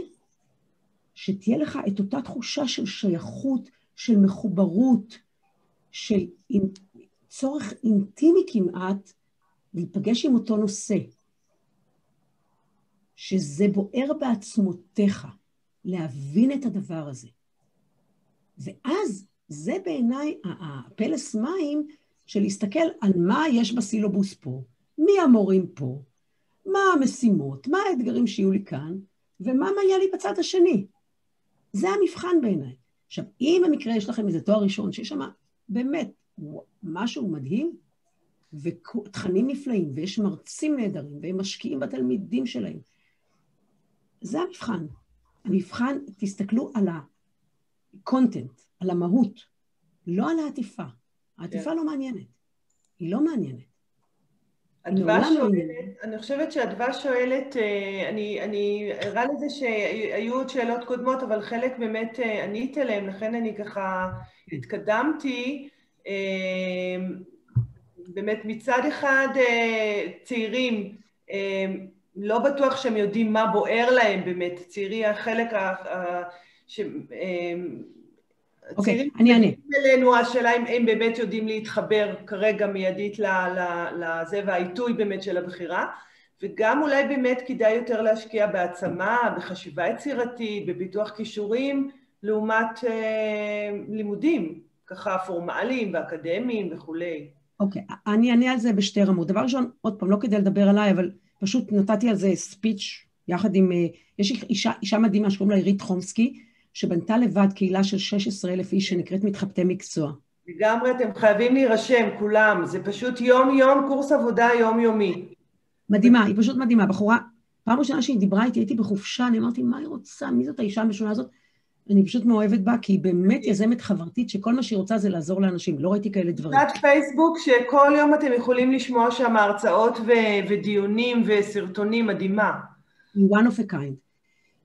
[SPEAKER 3] שתהיה לך את אותה תחושה של שייכות, של מחוברות, של צורך אינטימי כמעט, להיפגש עם אותו נושא. שזה בוער בעצמותיך, להבין את הדבר הזה. ואז זה בעיניי הפלס מים של להסתכל על מה יש בסילובוס פה, מי המורים פה, מה המשימות, מה האתגרים שיהיו לי כאן, ומה מה יהיה לי בצד השני. זה המבחן בעיניי. עכשיו, אם במקרה יש לכם איזה תואר ראשון, שיש שם באמת משהו מדהים, ותכנים נפלאים, ויש מרצים נהדרים, והם משקיעים בתלמידים שלהם, זה המבחן. המבחן, תסתכלו על ה-content, על המהות, לא על העטיפה. העטיפה yeah. כן. לא מעניינת. היא לא מעניינת.
[SPEAKER 2] אדווה לא שואלת, אני חושבת שאדווה שואלת, אה, אני, אני ערה לזה שהיו עוד שאלות קודמות, אבל חלק באמת אה, ענית עליהן, לכן אני ככה כן. התקדמתי. אה, באמת מצד אחד צעירים לא בטוח שהם יודעים מה בוער להם באמת, צעירי החלק ה... ש...
[SPEAKER 3] אוקיי, אני אענה.
[SPEAKER 2] אלינו, השאלה אם הם באמת יודעים להתחבר כרגע מיידית לזה, והעיתוי באמת של הבחירה, וגם אולי באמת כדאי יותר להשקיע בהעצמה, בחשיבה יצירתית, בפיתוח כישורים, לעומת אה, לימודים, ככה פורמליים ואקדמיים וכולי.
[SPEAKER 3] אוקיי, אני אענה על זה בשתי רמות. דבר ראשון, עוד פעם, לא כדי לדבר עליי, אבל פשוט נתתי על זה ספיץ' יחד עם, אה, יש אישה, אישה מדהימה שקוראים לה עירית חומסקי, שבנתה לבד קהילה של 16 אלף איש שנקראת מתחבטי מקצוע.
[SPEAKER 2] לגמרי, אתם חייבים להירשם, כולם. זה פשוט יום-יום, קורס עבודה יומיומי.
[SPEAKER 3] מדהימה, היא פשוט מדהימה. בחורה, פעם ראשונה שהיא דיברה איתי, הייתי בחופשה, אני אמרתי, מה היא רוצה? מי זאת האישה המשונה הזאת? אני פשוט מאוהבת בה, כי היא באמת יזמת חברתית, שכל מה שהיא רוצה זה לעזור לאנשים. לא ראיתי כאלה דברים.
[SPEAKER 2] קצת פייסבוק, שכל יום אתם יכולים לשמוע שם הרצאות ו- ודיונים וסרטונים, מדהימה.
[SPEAKER 3] one of a kind.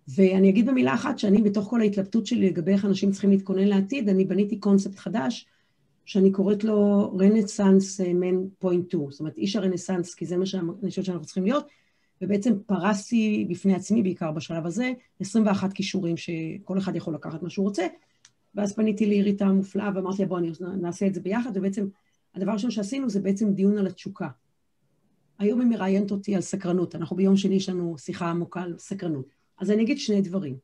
[SPEAKER 3] ואני אגיד במילה אחת שאני, בתוך כל ההתלבטות שלי לגבי איך אנשים צריכים להתכונן לעתיד, אני בניתי קונספט חדש, שאני קוראת לו רנסאנס מן פוינט 2, זאת אומרת, איש הרנסאנס, כי זה מה שאני חושבת שאנחנו צריכים להיות, ובעצם פרסתי בפני עצמי, בעיקר בשלב הזה, 21 כישורים שכל אחד יכול לקחת מה שהוא רוצה, ואז פניתי לעירית המופלאה ואמרתי לה, בוא, נעשה את זה ביחד, ובעצם הדבר הראשון שעשינו זה בעצם דיון על התשוקה. היום היא מראיינת אותי על סקרנות, אנחנו ביום שני יש לנו שיחה עמוקה על סקרנות. אז אני אגיד שני דברים.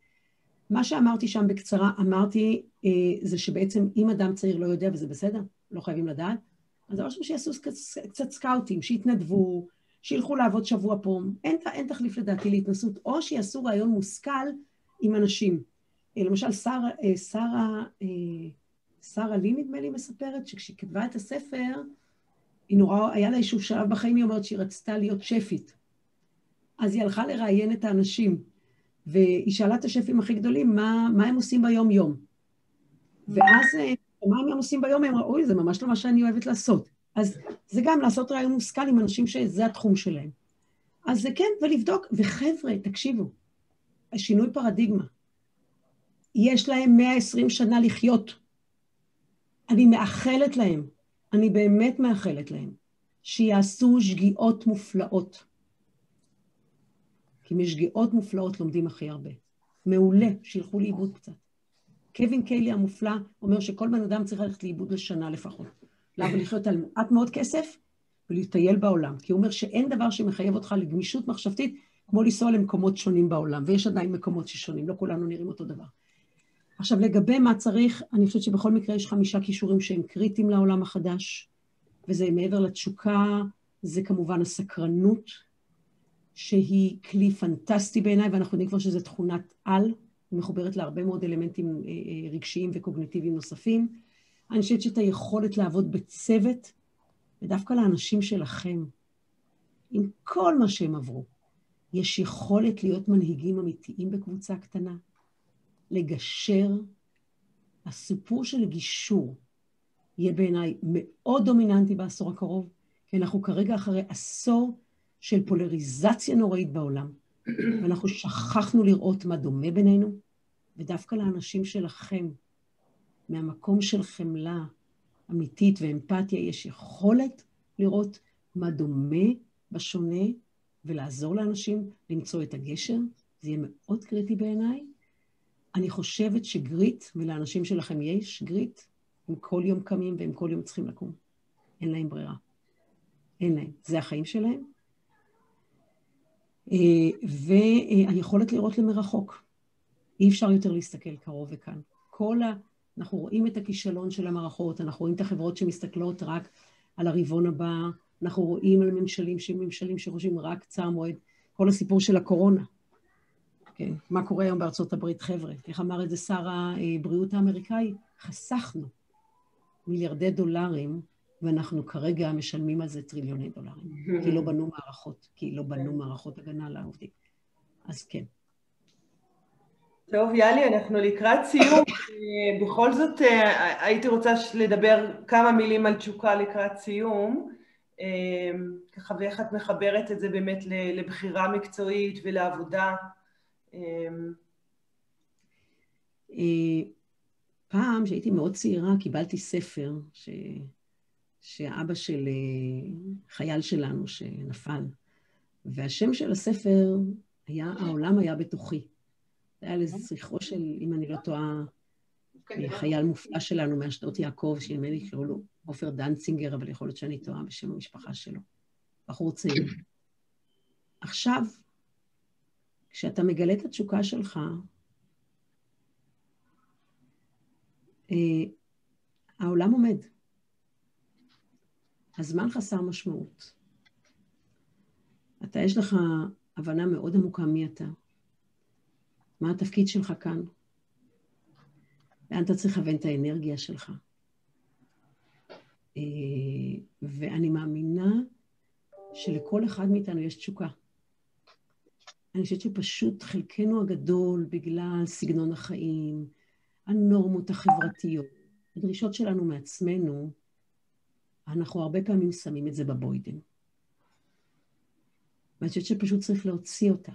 [SPEAKER 3] מה שאמרתי שם בקצרה, אמרתי, אה, זה שבעצם אם אדם צעיר לא יודע, וזה בסדר, לא חייבים לדעת, אז דבר ראשון שיעשו קצת, סקאוטים, שיתנדבו, שילכו לעבוד שבוע פה, אין, אין תחליף לדעתי להתנסות, או שיעשו רעיון מושכל עם אנשים. אה, למשל, שרה, אה, שרה, אה, שרה לי נדמה לי מספרת שכשהיא כתבה את הספר, היא נורא, היה לה איזשהו שלב בחיים, היא אומרת שהיא רצתה להיות שפית. אז היא הלכה לראיין את האנשים, והיא שאלה את השפים הכי גדולים, מה, מה הם עושים ביום-יום? ואז, מה הם עושים ביום? הם אמרו, אוי, זה ממש לא מה שאני אוהבת לעשות. אז זה גם לעשות רעיון מושכל עם אנשים שזה התחום שלהם. אז זה כן, ולבדוק, וחבר'ה, תקשיבו, השינוי פרדיגמה. יש להם 120 שנה לחיות. אני מאחלת להם, אני באמת מאחלת להם, שיעשו שגיאות מופלאות. כי משגיאות מופלאות לומדים הכי הרבה. מעולה, שילכו לאיבוד קצת. קווין קיילי המופלא אומר שכל בן אדם צריך ללכת לאיבוד לשנה לפחות. למה לחיות על מעט מאוד כסף ולהטייל בעולם. כי הוא אומר שאין דבר שמחייב אותך לגמישות מחשבתית כמו לנסוע למקומות שונים בעולם, ויש עדיין מקומות ששונים, לא כולנו נראים אותו דבר. עכשיו, לגבי מה צריך, אני חושבת שבכל מקרה יש חמישה כישורים שהם קריטיים לעולם החדש, וזה מעבר לתשוקה, זה כמובן הסקרנות, שהיא כלי פנטסטי בעיניי, ואנחנו יודעים כבר שזו תכונת על, מחוברת להרבה מאוד אלמנטים אה, אה, רגשיים וקוגניטיביים נוספים. אני חושבת שאת היכולת לעבוד בצוות, ודווקא לאנשים שלכם, עם כל מה שהם עברו, יש יכולת להיות מנהיגים אמיתיים בקבוצה קטנה, לגשר. הסיפור של גישור יהיה בעיניי מאוד דומיננטי בעשור הקרוב, כי אנחנו כרגע אחרי עשור של פולריזציה נוראית בעולם, ואנחנו שכחנו לראות מה דומה בינינו, ודווקא לאנשים שלכם, מהמקום של חמלה אמיתית ואמפתיה, יש יכולת לראות מה דומה בשונה ולעזור לאנשים למצוא את הגשר. זה יהיה מאוד קריטי בעיניי. אני חושבת שגריט, ולאנשים שלכם יש גריט, הם כל יום קמים והם כל יום צריכים לקום. אין להם ברירה. אין להם. זה החיים שלהם. אה, והיכולת לראות למרחוק. אי אפשר יותר להסתכל קרוב וכאן. כל ה... אנחנו רואים את הכישלון של המערכות, אנחנו רואים את החברות שמסתכלות רק על הרבעון הבא, אנחנו רואים על ממשלים שהם ממשלים שחושבים רק צער מועד. כל הסיפור של הקורונה. כן, מה קורה היום בארצות הברית, חבר'ה? איך אמר את זה שר הבריאות האמריקאי? חסכנו מיליארדי דולרים, ואנחנו כרגע משלמים על זה טריליוני דולרים. כי לא בנו מערכות, כי לא בנו מערכות הגנה לעובדים. אז כן.
[SPEAKER 2] טוב, יאלי, אנחנו לקראת סיום. בכל זאת, אה, הייתי רוצה לדבר כמה מילים על תשוקה לקראת סיום. אה, ככה ואיך את מחברת את זה באמת לבחירה מקצועית ולעבודה. אה,
[SPEAKER 3] פעם, כשהייתי מאוד צעירה, קיבלתי ספר ש... שאבא של חייל שלנו שנפל, והשם של הספר היה "העולם היה בתוכי". זה היה לזכרו של, אם אני לא טועה, חייל מופלא שלנו מאשדות יעקב, שנדמה לי קראו לו עופר דנצינגר, אבל יכול להיות שאני טועה בשם המשפחה שלו. בחור צעיר. עכשיו, כשאתה מגלה את התשוקה שלך, אה, העולם עומד. הזמן חסר משמעות. אתה, יש לך הבנה מאוד עמוקה מי אתה, מה התפקיד שלך כאן, לאן אתה צריך לכוון את האנרגיה שלך. אה, ואני מאמינה שלכל אחד מאיתנו יש תשוקה. אני חושבת שפשוט חלקנו הגדול, בגלל סגנון החיים, הנורמות החברתיות, הדרישות שלנו מעצמנו, אנחנו הרבה פעמים שמים את זה בבוידן. ואני חושבת שפשוט צריך להוציא אותה.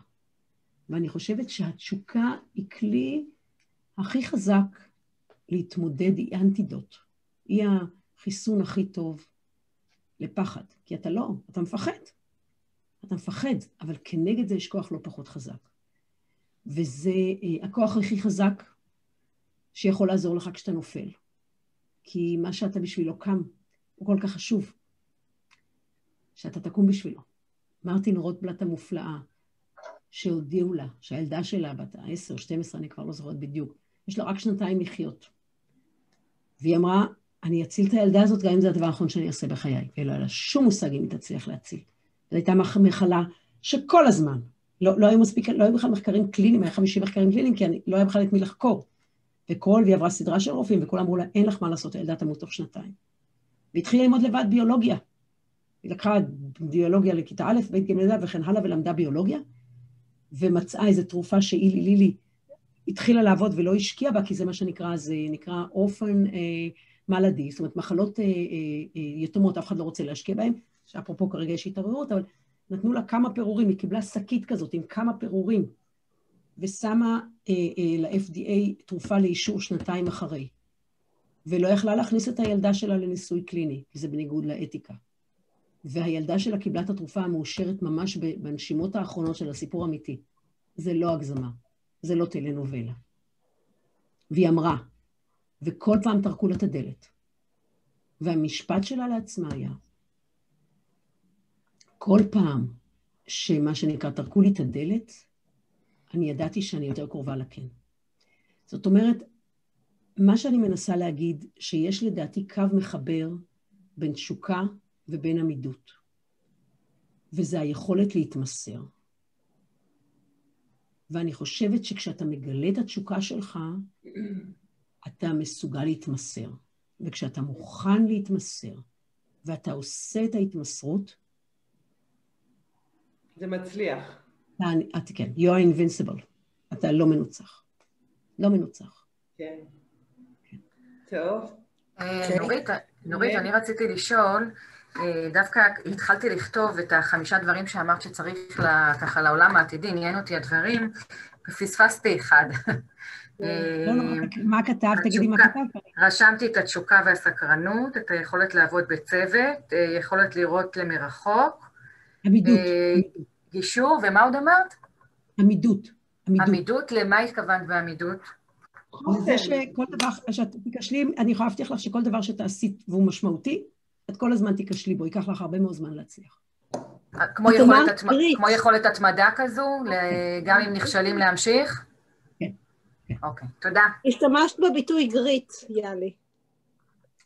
[SPEAKER 3] ואני חושבת שהתשוקה היא כלי הכי חזק להתמודד, היא אנטידוט. היא החיסון הכי טוב לפחד. כי אתה לא, אתה מפחד. אתה מפחד, אבל כנגד זה יש כוח לא פחות חזק. וזה אה, הכוח הכי חזק שיכול לעזור לך כשאתה נופל. כי מה שאתה בשבילו קם הוא כל כך חשוב, שאתה תקום בשבילו. מרטין רוטבלט המופלאה, שהודיעו לה שהילדה שלה, בת ה-10 או 12, אני כבר לא זוכרת בדיוק, יש לה רק שנתיים לחיות. והיא אמרה, אני אציל את הילדה הזאת גם אם זה הדבר האחרון שאני אעשה בחיי. ולא היה לה שום מושג אם היא תצליח להציל. זו הייתה מחלה שכל הזמן, לא, לא היו מספיק, לא היו בכלל מחקרים קליניים, היה 50 מחקרים קליניים, כי אני, לא היה בכלל את מי לחקור. וכל, והיא עברה סדרה של רופאים, וכולם אמרו לה, אין לך מה לעשות, הילדה תמות תוך שנתיים. והתחילה ללמוד לבד ביולוגיה. היא לקחה ביולוגיה לכיתה א', ב', ג', ד' וכן הלאה, ולמדה ביולוגיה, ומצאה איזו תרופה שאילי לילי התחילה לעבוד ולא השקיעה בה, כי זה מה שנקרא, זה נקרא אופן אה, מלאדי, זאת אומרת, מחלות אה, אה, אה, יתומות, אף אחד לא רוצה להשקיע בהן, שאפרופו כרגע יש התעוררות, אבל נתנו לה כמה פירורים, היא קיבלה שקית כזאת עם כמה פירורים, ושמה אה, אה, ל-FDA תרופה לאישור שנתיים אחרי. ולא יכלה להכניס את הילדה שלה לניסוי קליני, כי זה בניגוד לאתיקה. והילדה שלה קיבלה את התרופה המאושרת ממש בנשימות האחרונות של הסיפור אמיתי. זה לא הגזמה, זה לא טלנובלה. והיא אמרה, וכל פעם טרקו לה את הדלת. והמשפט שלה לעצמה היה, כל פעם שמה שנקרא, טרקו לי את הדלת, אני ידעתי שאני יותר קרובה לכן. זאת אומרת, מה שאני מנסה להגיד, שיש לדעתי קו מחבר בין תשוקה ובין עמידות, וזה היכולת להתמסר. ואני חושבת שכשאתה מגלה את התשוקה שלך, אתה מסוגל להתמסר. וכשאתה מוכן להתמסר, ואתה עושה את ההתמסרות,
[SPEAKER 2] זה מצליח.
[SPEAKER 3] אתה, כן, you are invincible. אתה לא מנוצח. לא מנוצח.
[SPEAKER 2] כן. טוב.
[SPEAKER 6] אה, נורית, נורית, אני רציתי לשאול, אה, דווקא התחלתי לכתוב את החמישה דברים שאמרת שצריך ככה לעולם העתידי, עניין אותי הדברים, ופספסתי אחד.
[SPEAKER 3] לא, לא, מה כתבת? תגידי מה כתבת.
[SPEAKER 6] רשמתי את התשוקה והסקרנות, את היכולת לעבוד בצוות, אה, יכולת לראות למרחוק.
[SPEAKER 3] עמידות.
[SPEAKER 6] גישור, ומה עוד אמרת?
[SPEAKER 3] עמידות.
[SPEAKER 6] עמידות, למה התכוונת בעמידות?
[SPEAKER 3] זה שכל דבר שאת תיכשלי, אני יכולה להבטיח לך שכל דבר שתעשי והוא משמעותי, את כל הזמן תיכשלי בו, ייקח לך הרבה מאוד זמן להצליח.
[SPEAKER 6] כמו יכולת, התמ... כמו יכולת התמדה כזו, גם אם נכשלים להמשיך?
[SPEAKER 3] כן. כן.
[SPEAKER 6] אוקיי, תודה.
[SPEAKER 4] השתמשת בביטוי גריט, יאלי.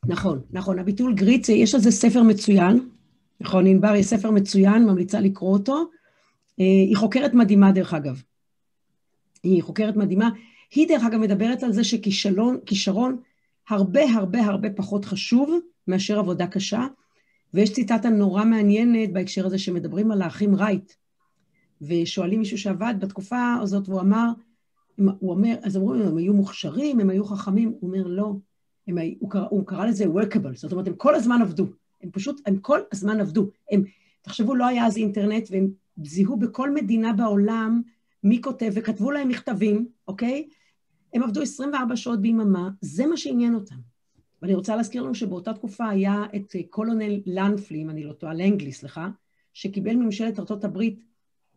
[SPEAKER 3] נכון, נכון. הביטוי גריט, יש על זה ספר מצוין. נכון, ענבר, יש ספר מצוין, ממליצה לקרוא אותו. אה, היא חוקרת מדהימה, דרך אגב. היא חוקרת מדהימה. היא דרך אגב מדברת על זה שכישלון, כישרון הרבה הרבה הרבה פחות חשוב מאשר עבודה קשה, ויש ציטטה נורא מעניינת בהקשר הזה שמדברים על האחים רייט, ושואלים מישהו שעבד בתקופה הזאת, והוא אמר, הוא אומר, אז אמרו, הם היו מוכשרים, הם היו חכמים, הוא אומר, לא, הם, הוא, קרא, הוא קרא לזה workable, זאת אומרת, הם כל הזמן עבדו, הם פשוט, הם כל הזמן עבדו. הם, תחשבו, לא היה אז אינטרנט, והם זיהו בכל מדינה בעולם מי כותב, וכתבו להם מכתבים, אוקיי? הם עבדו 24 שעות ביממה, זה מה שעניין אותם. ואני רוצה להזכיר לנו שבאותה תקופה היה את אה, קולונל לנפלי, אם אני לא טועה, לאנגלי, סליחה, שקיבל מממשלת ארה"ב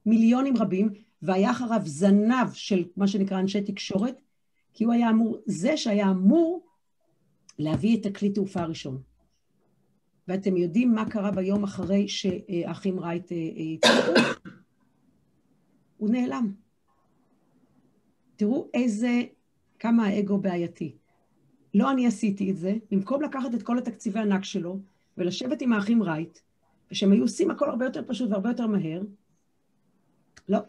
[SPEAKER 3] מיליונים רבים, והיה אחריו זנב של מה שנקרא אנשי תקשורת, כי הוא היה אמור, זה שהיה אמור להביא את הכלי תעופה הראשון. ואתם יודעים מה קרה ביום אחרי שהאחים רייט אה, אה, הצליחו? הוא נעלם. תראו איזה כמה האגו בעייתי. לא אני עשיתי את זה, במקום לקחת את כל התקציבי הענק שלו ולשבת עם האחים רייט, ושהם היו עושים הכל הרבה יותר פשוט והרבה יותר מהר, לא,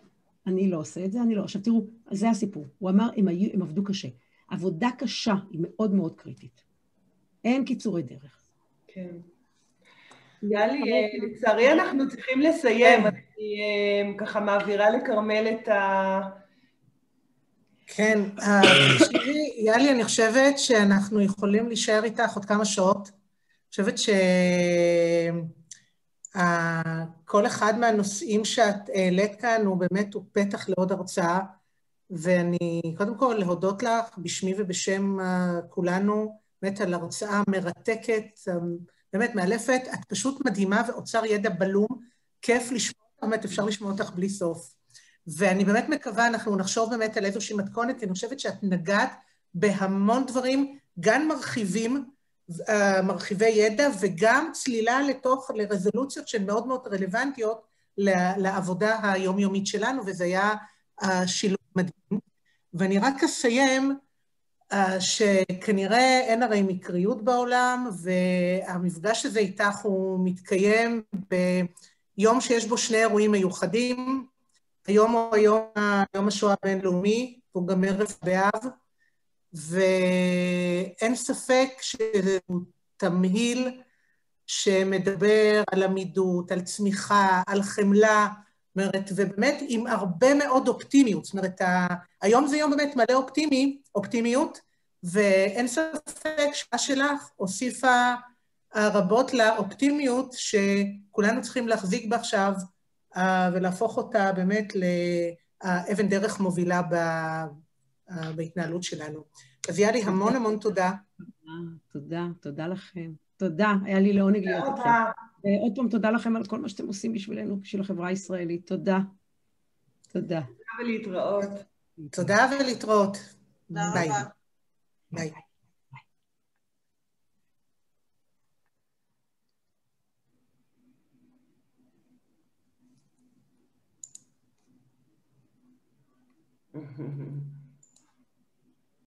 [SPEAKER 3] אני לא עושה את זה, אני לא. עכשיו תראו, זה הסיפור. הוא אמר, הם, היו, הם עבדו קשה. עבודה קשה היא מאוד מאוד קריטית. אין קיצורי דרך.
[SPEAKER 2] כן. יאלי, אה, לצערי אנחנו צריכים לסיים.
[SPEAKER 1] כן.
[SPEAKER 2] אני אה, ככה מעבירה לכרמל את ה...
[SPEAKER 1] כן, אה, תקשיבי, יאלי, אני חושבת שאנחנו יכולים להישאר איתך עוד כמה שעות. אני חושבת שכל אחד מהנושאים שאת העלית כאן הוא באמת, הוא פתח לעוד הרצאה, ואני קודם כל להודות לך בשמי ובשם אה, כולנו, באמת על הרצאה מרתקת, אה, באמת מאלפת, את פשוט מדהימה ואוצר ידע בלום, כיף לשמוע, באמת אפשר לשמוע אותך בלי סוף. ואני באמת מקווה, אנחנו נחשוב באמת על איזושהי מתכונת, אני חושבת שאת נגעת בהמון דברים, גם מרחיבים, אה, מרחיבי ידע, וגם צלילה לתוך, לרזולוציות שהן מאוד מאוד רלוונטיות לעבודה היומיומית שלנו, וזה היה אה, שילוב מדהים. ואני רק אסיים, אה, שכנראה אין הרי מקריות בעולם, והמפגש הזה איתך הוא מתקיים ביום שיש בו שני אירועים מיוחדים, היום הוא היום, יום השואה הבינלאומי, הוא גם ערב באב, ואין ספק שהוא תמהיל שמדבר על עמידות, על צמיחה, על חמלה, אומרת, ובאמת עם הרבה מאוד אופטימיות. זאת אומרת, היום זה יום באמת מלא אופטימי, אופטימיות, ואין ספק שהשעה שלך הוסיפה רבות לאופטימיות שכולנו צריכים להחזיק בה עכשיו ולהפוך אותה באמת לאבן דרך מובילה בהתנהלות שלנו. אז יאלי, המון המון תודה.
[SPEAKER 3] תודה, תודה לכם. תודה, היה לי לעונג להיות איתכם. ועוד פעם, תודה לכם על כל מה שאתם עושים בשבילנו, בשביל החברה הישראלית. תודה. תודה.
[SPEAKER 2] תודה ולהתראות.
[SPEAKER 1] תודה ולהתראות. ביי. ביי.
[SPEAKER 2] Mm-hmm.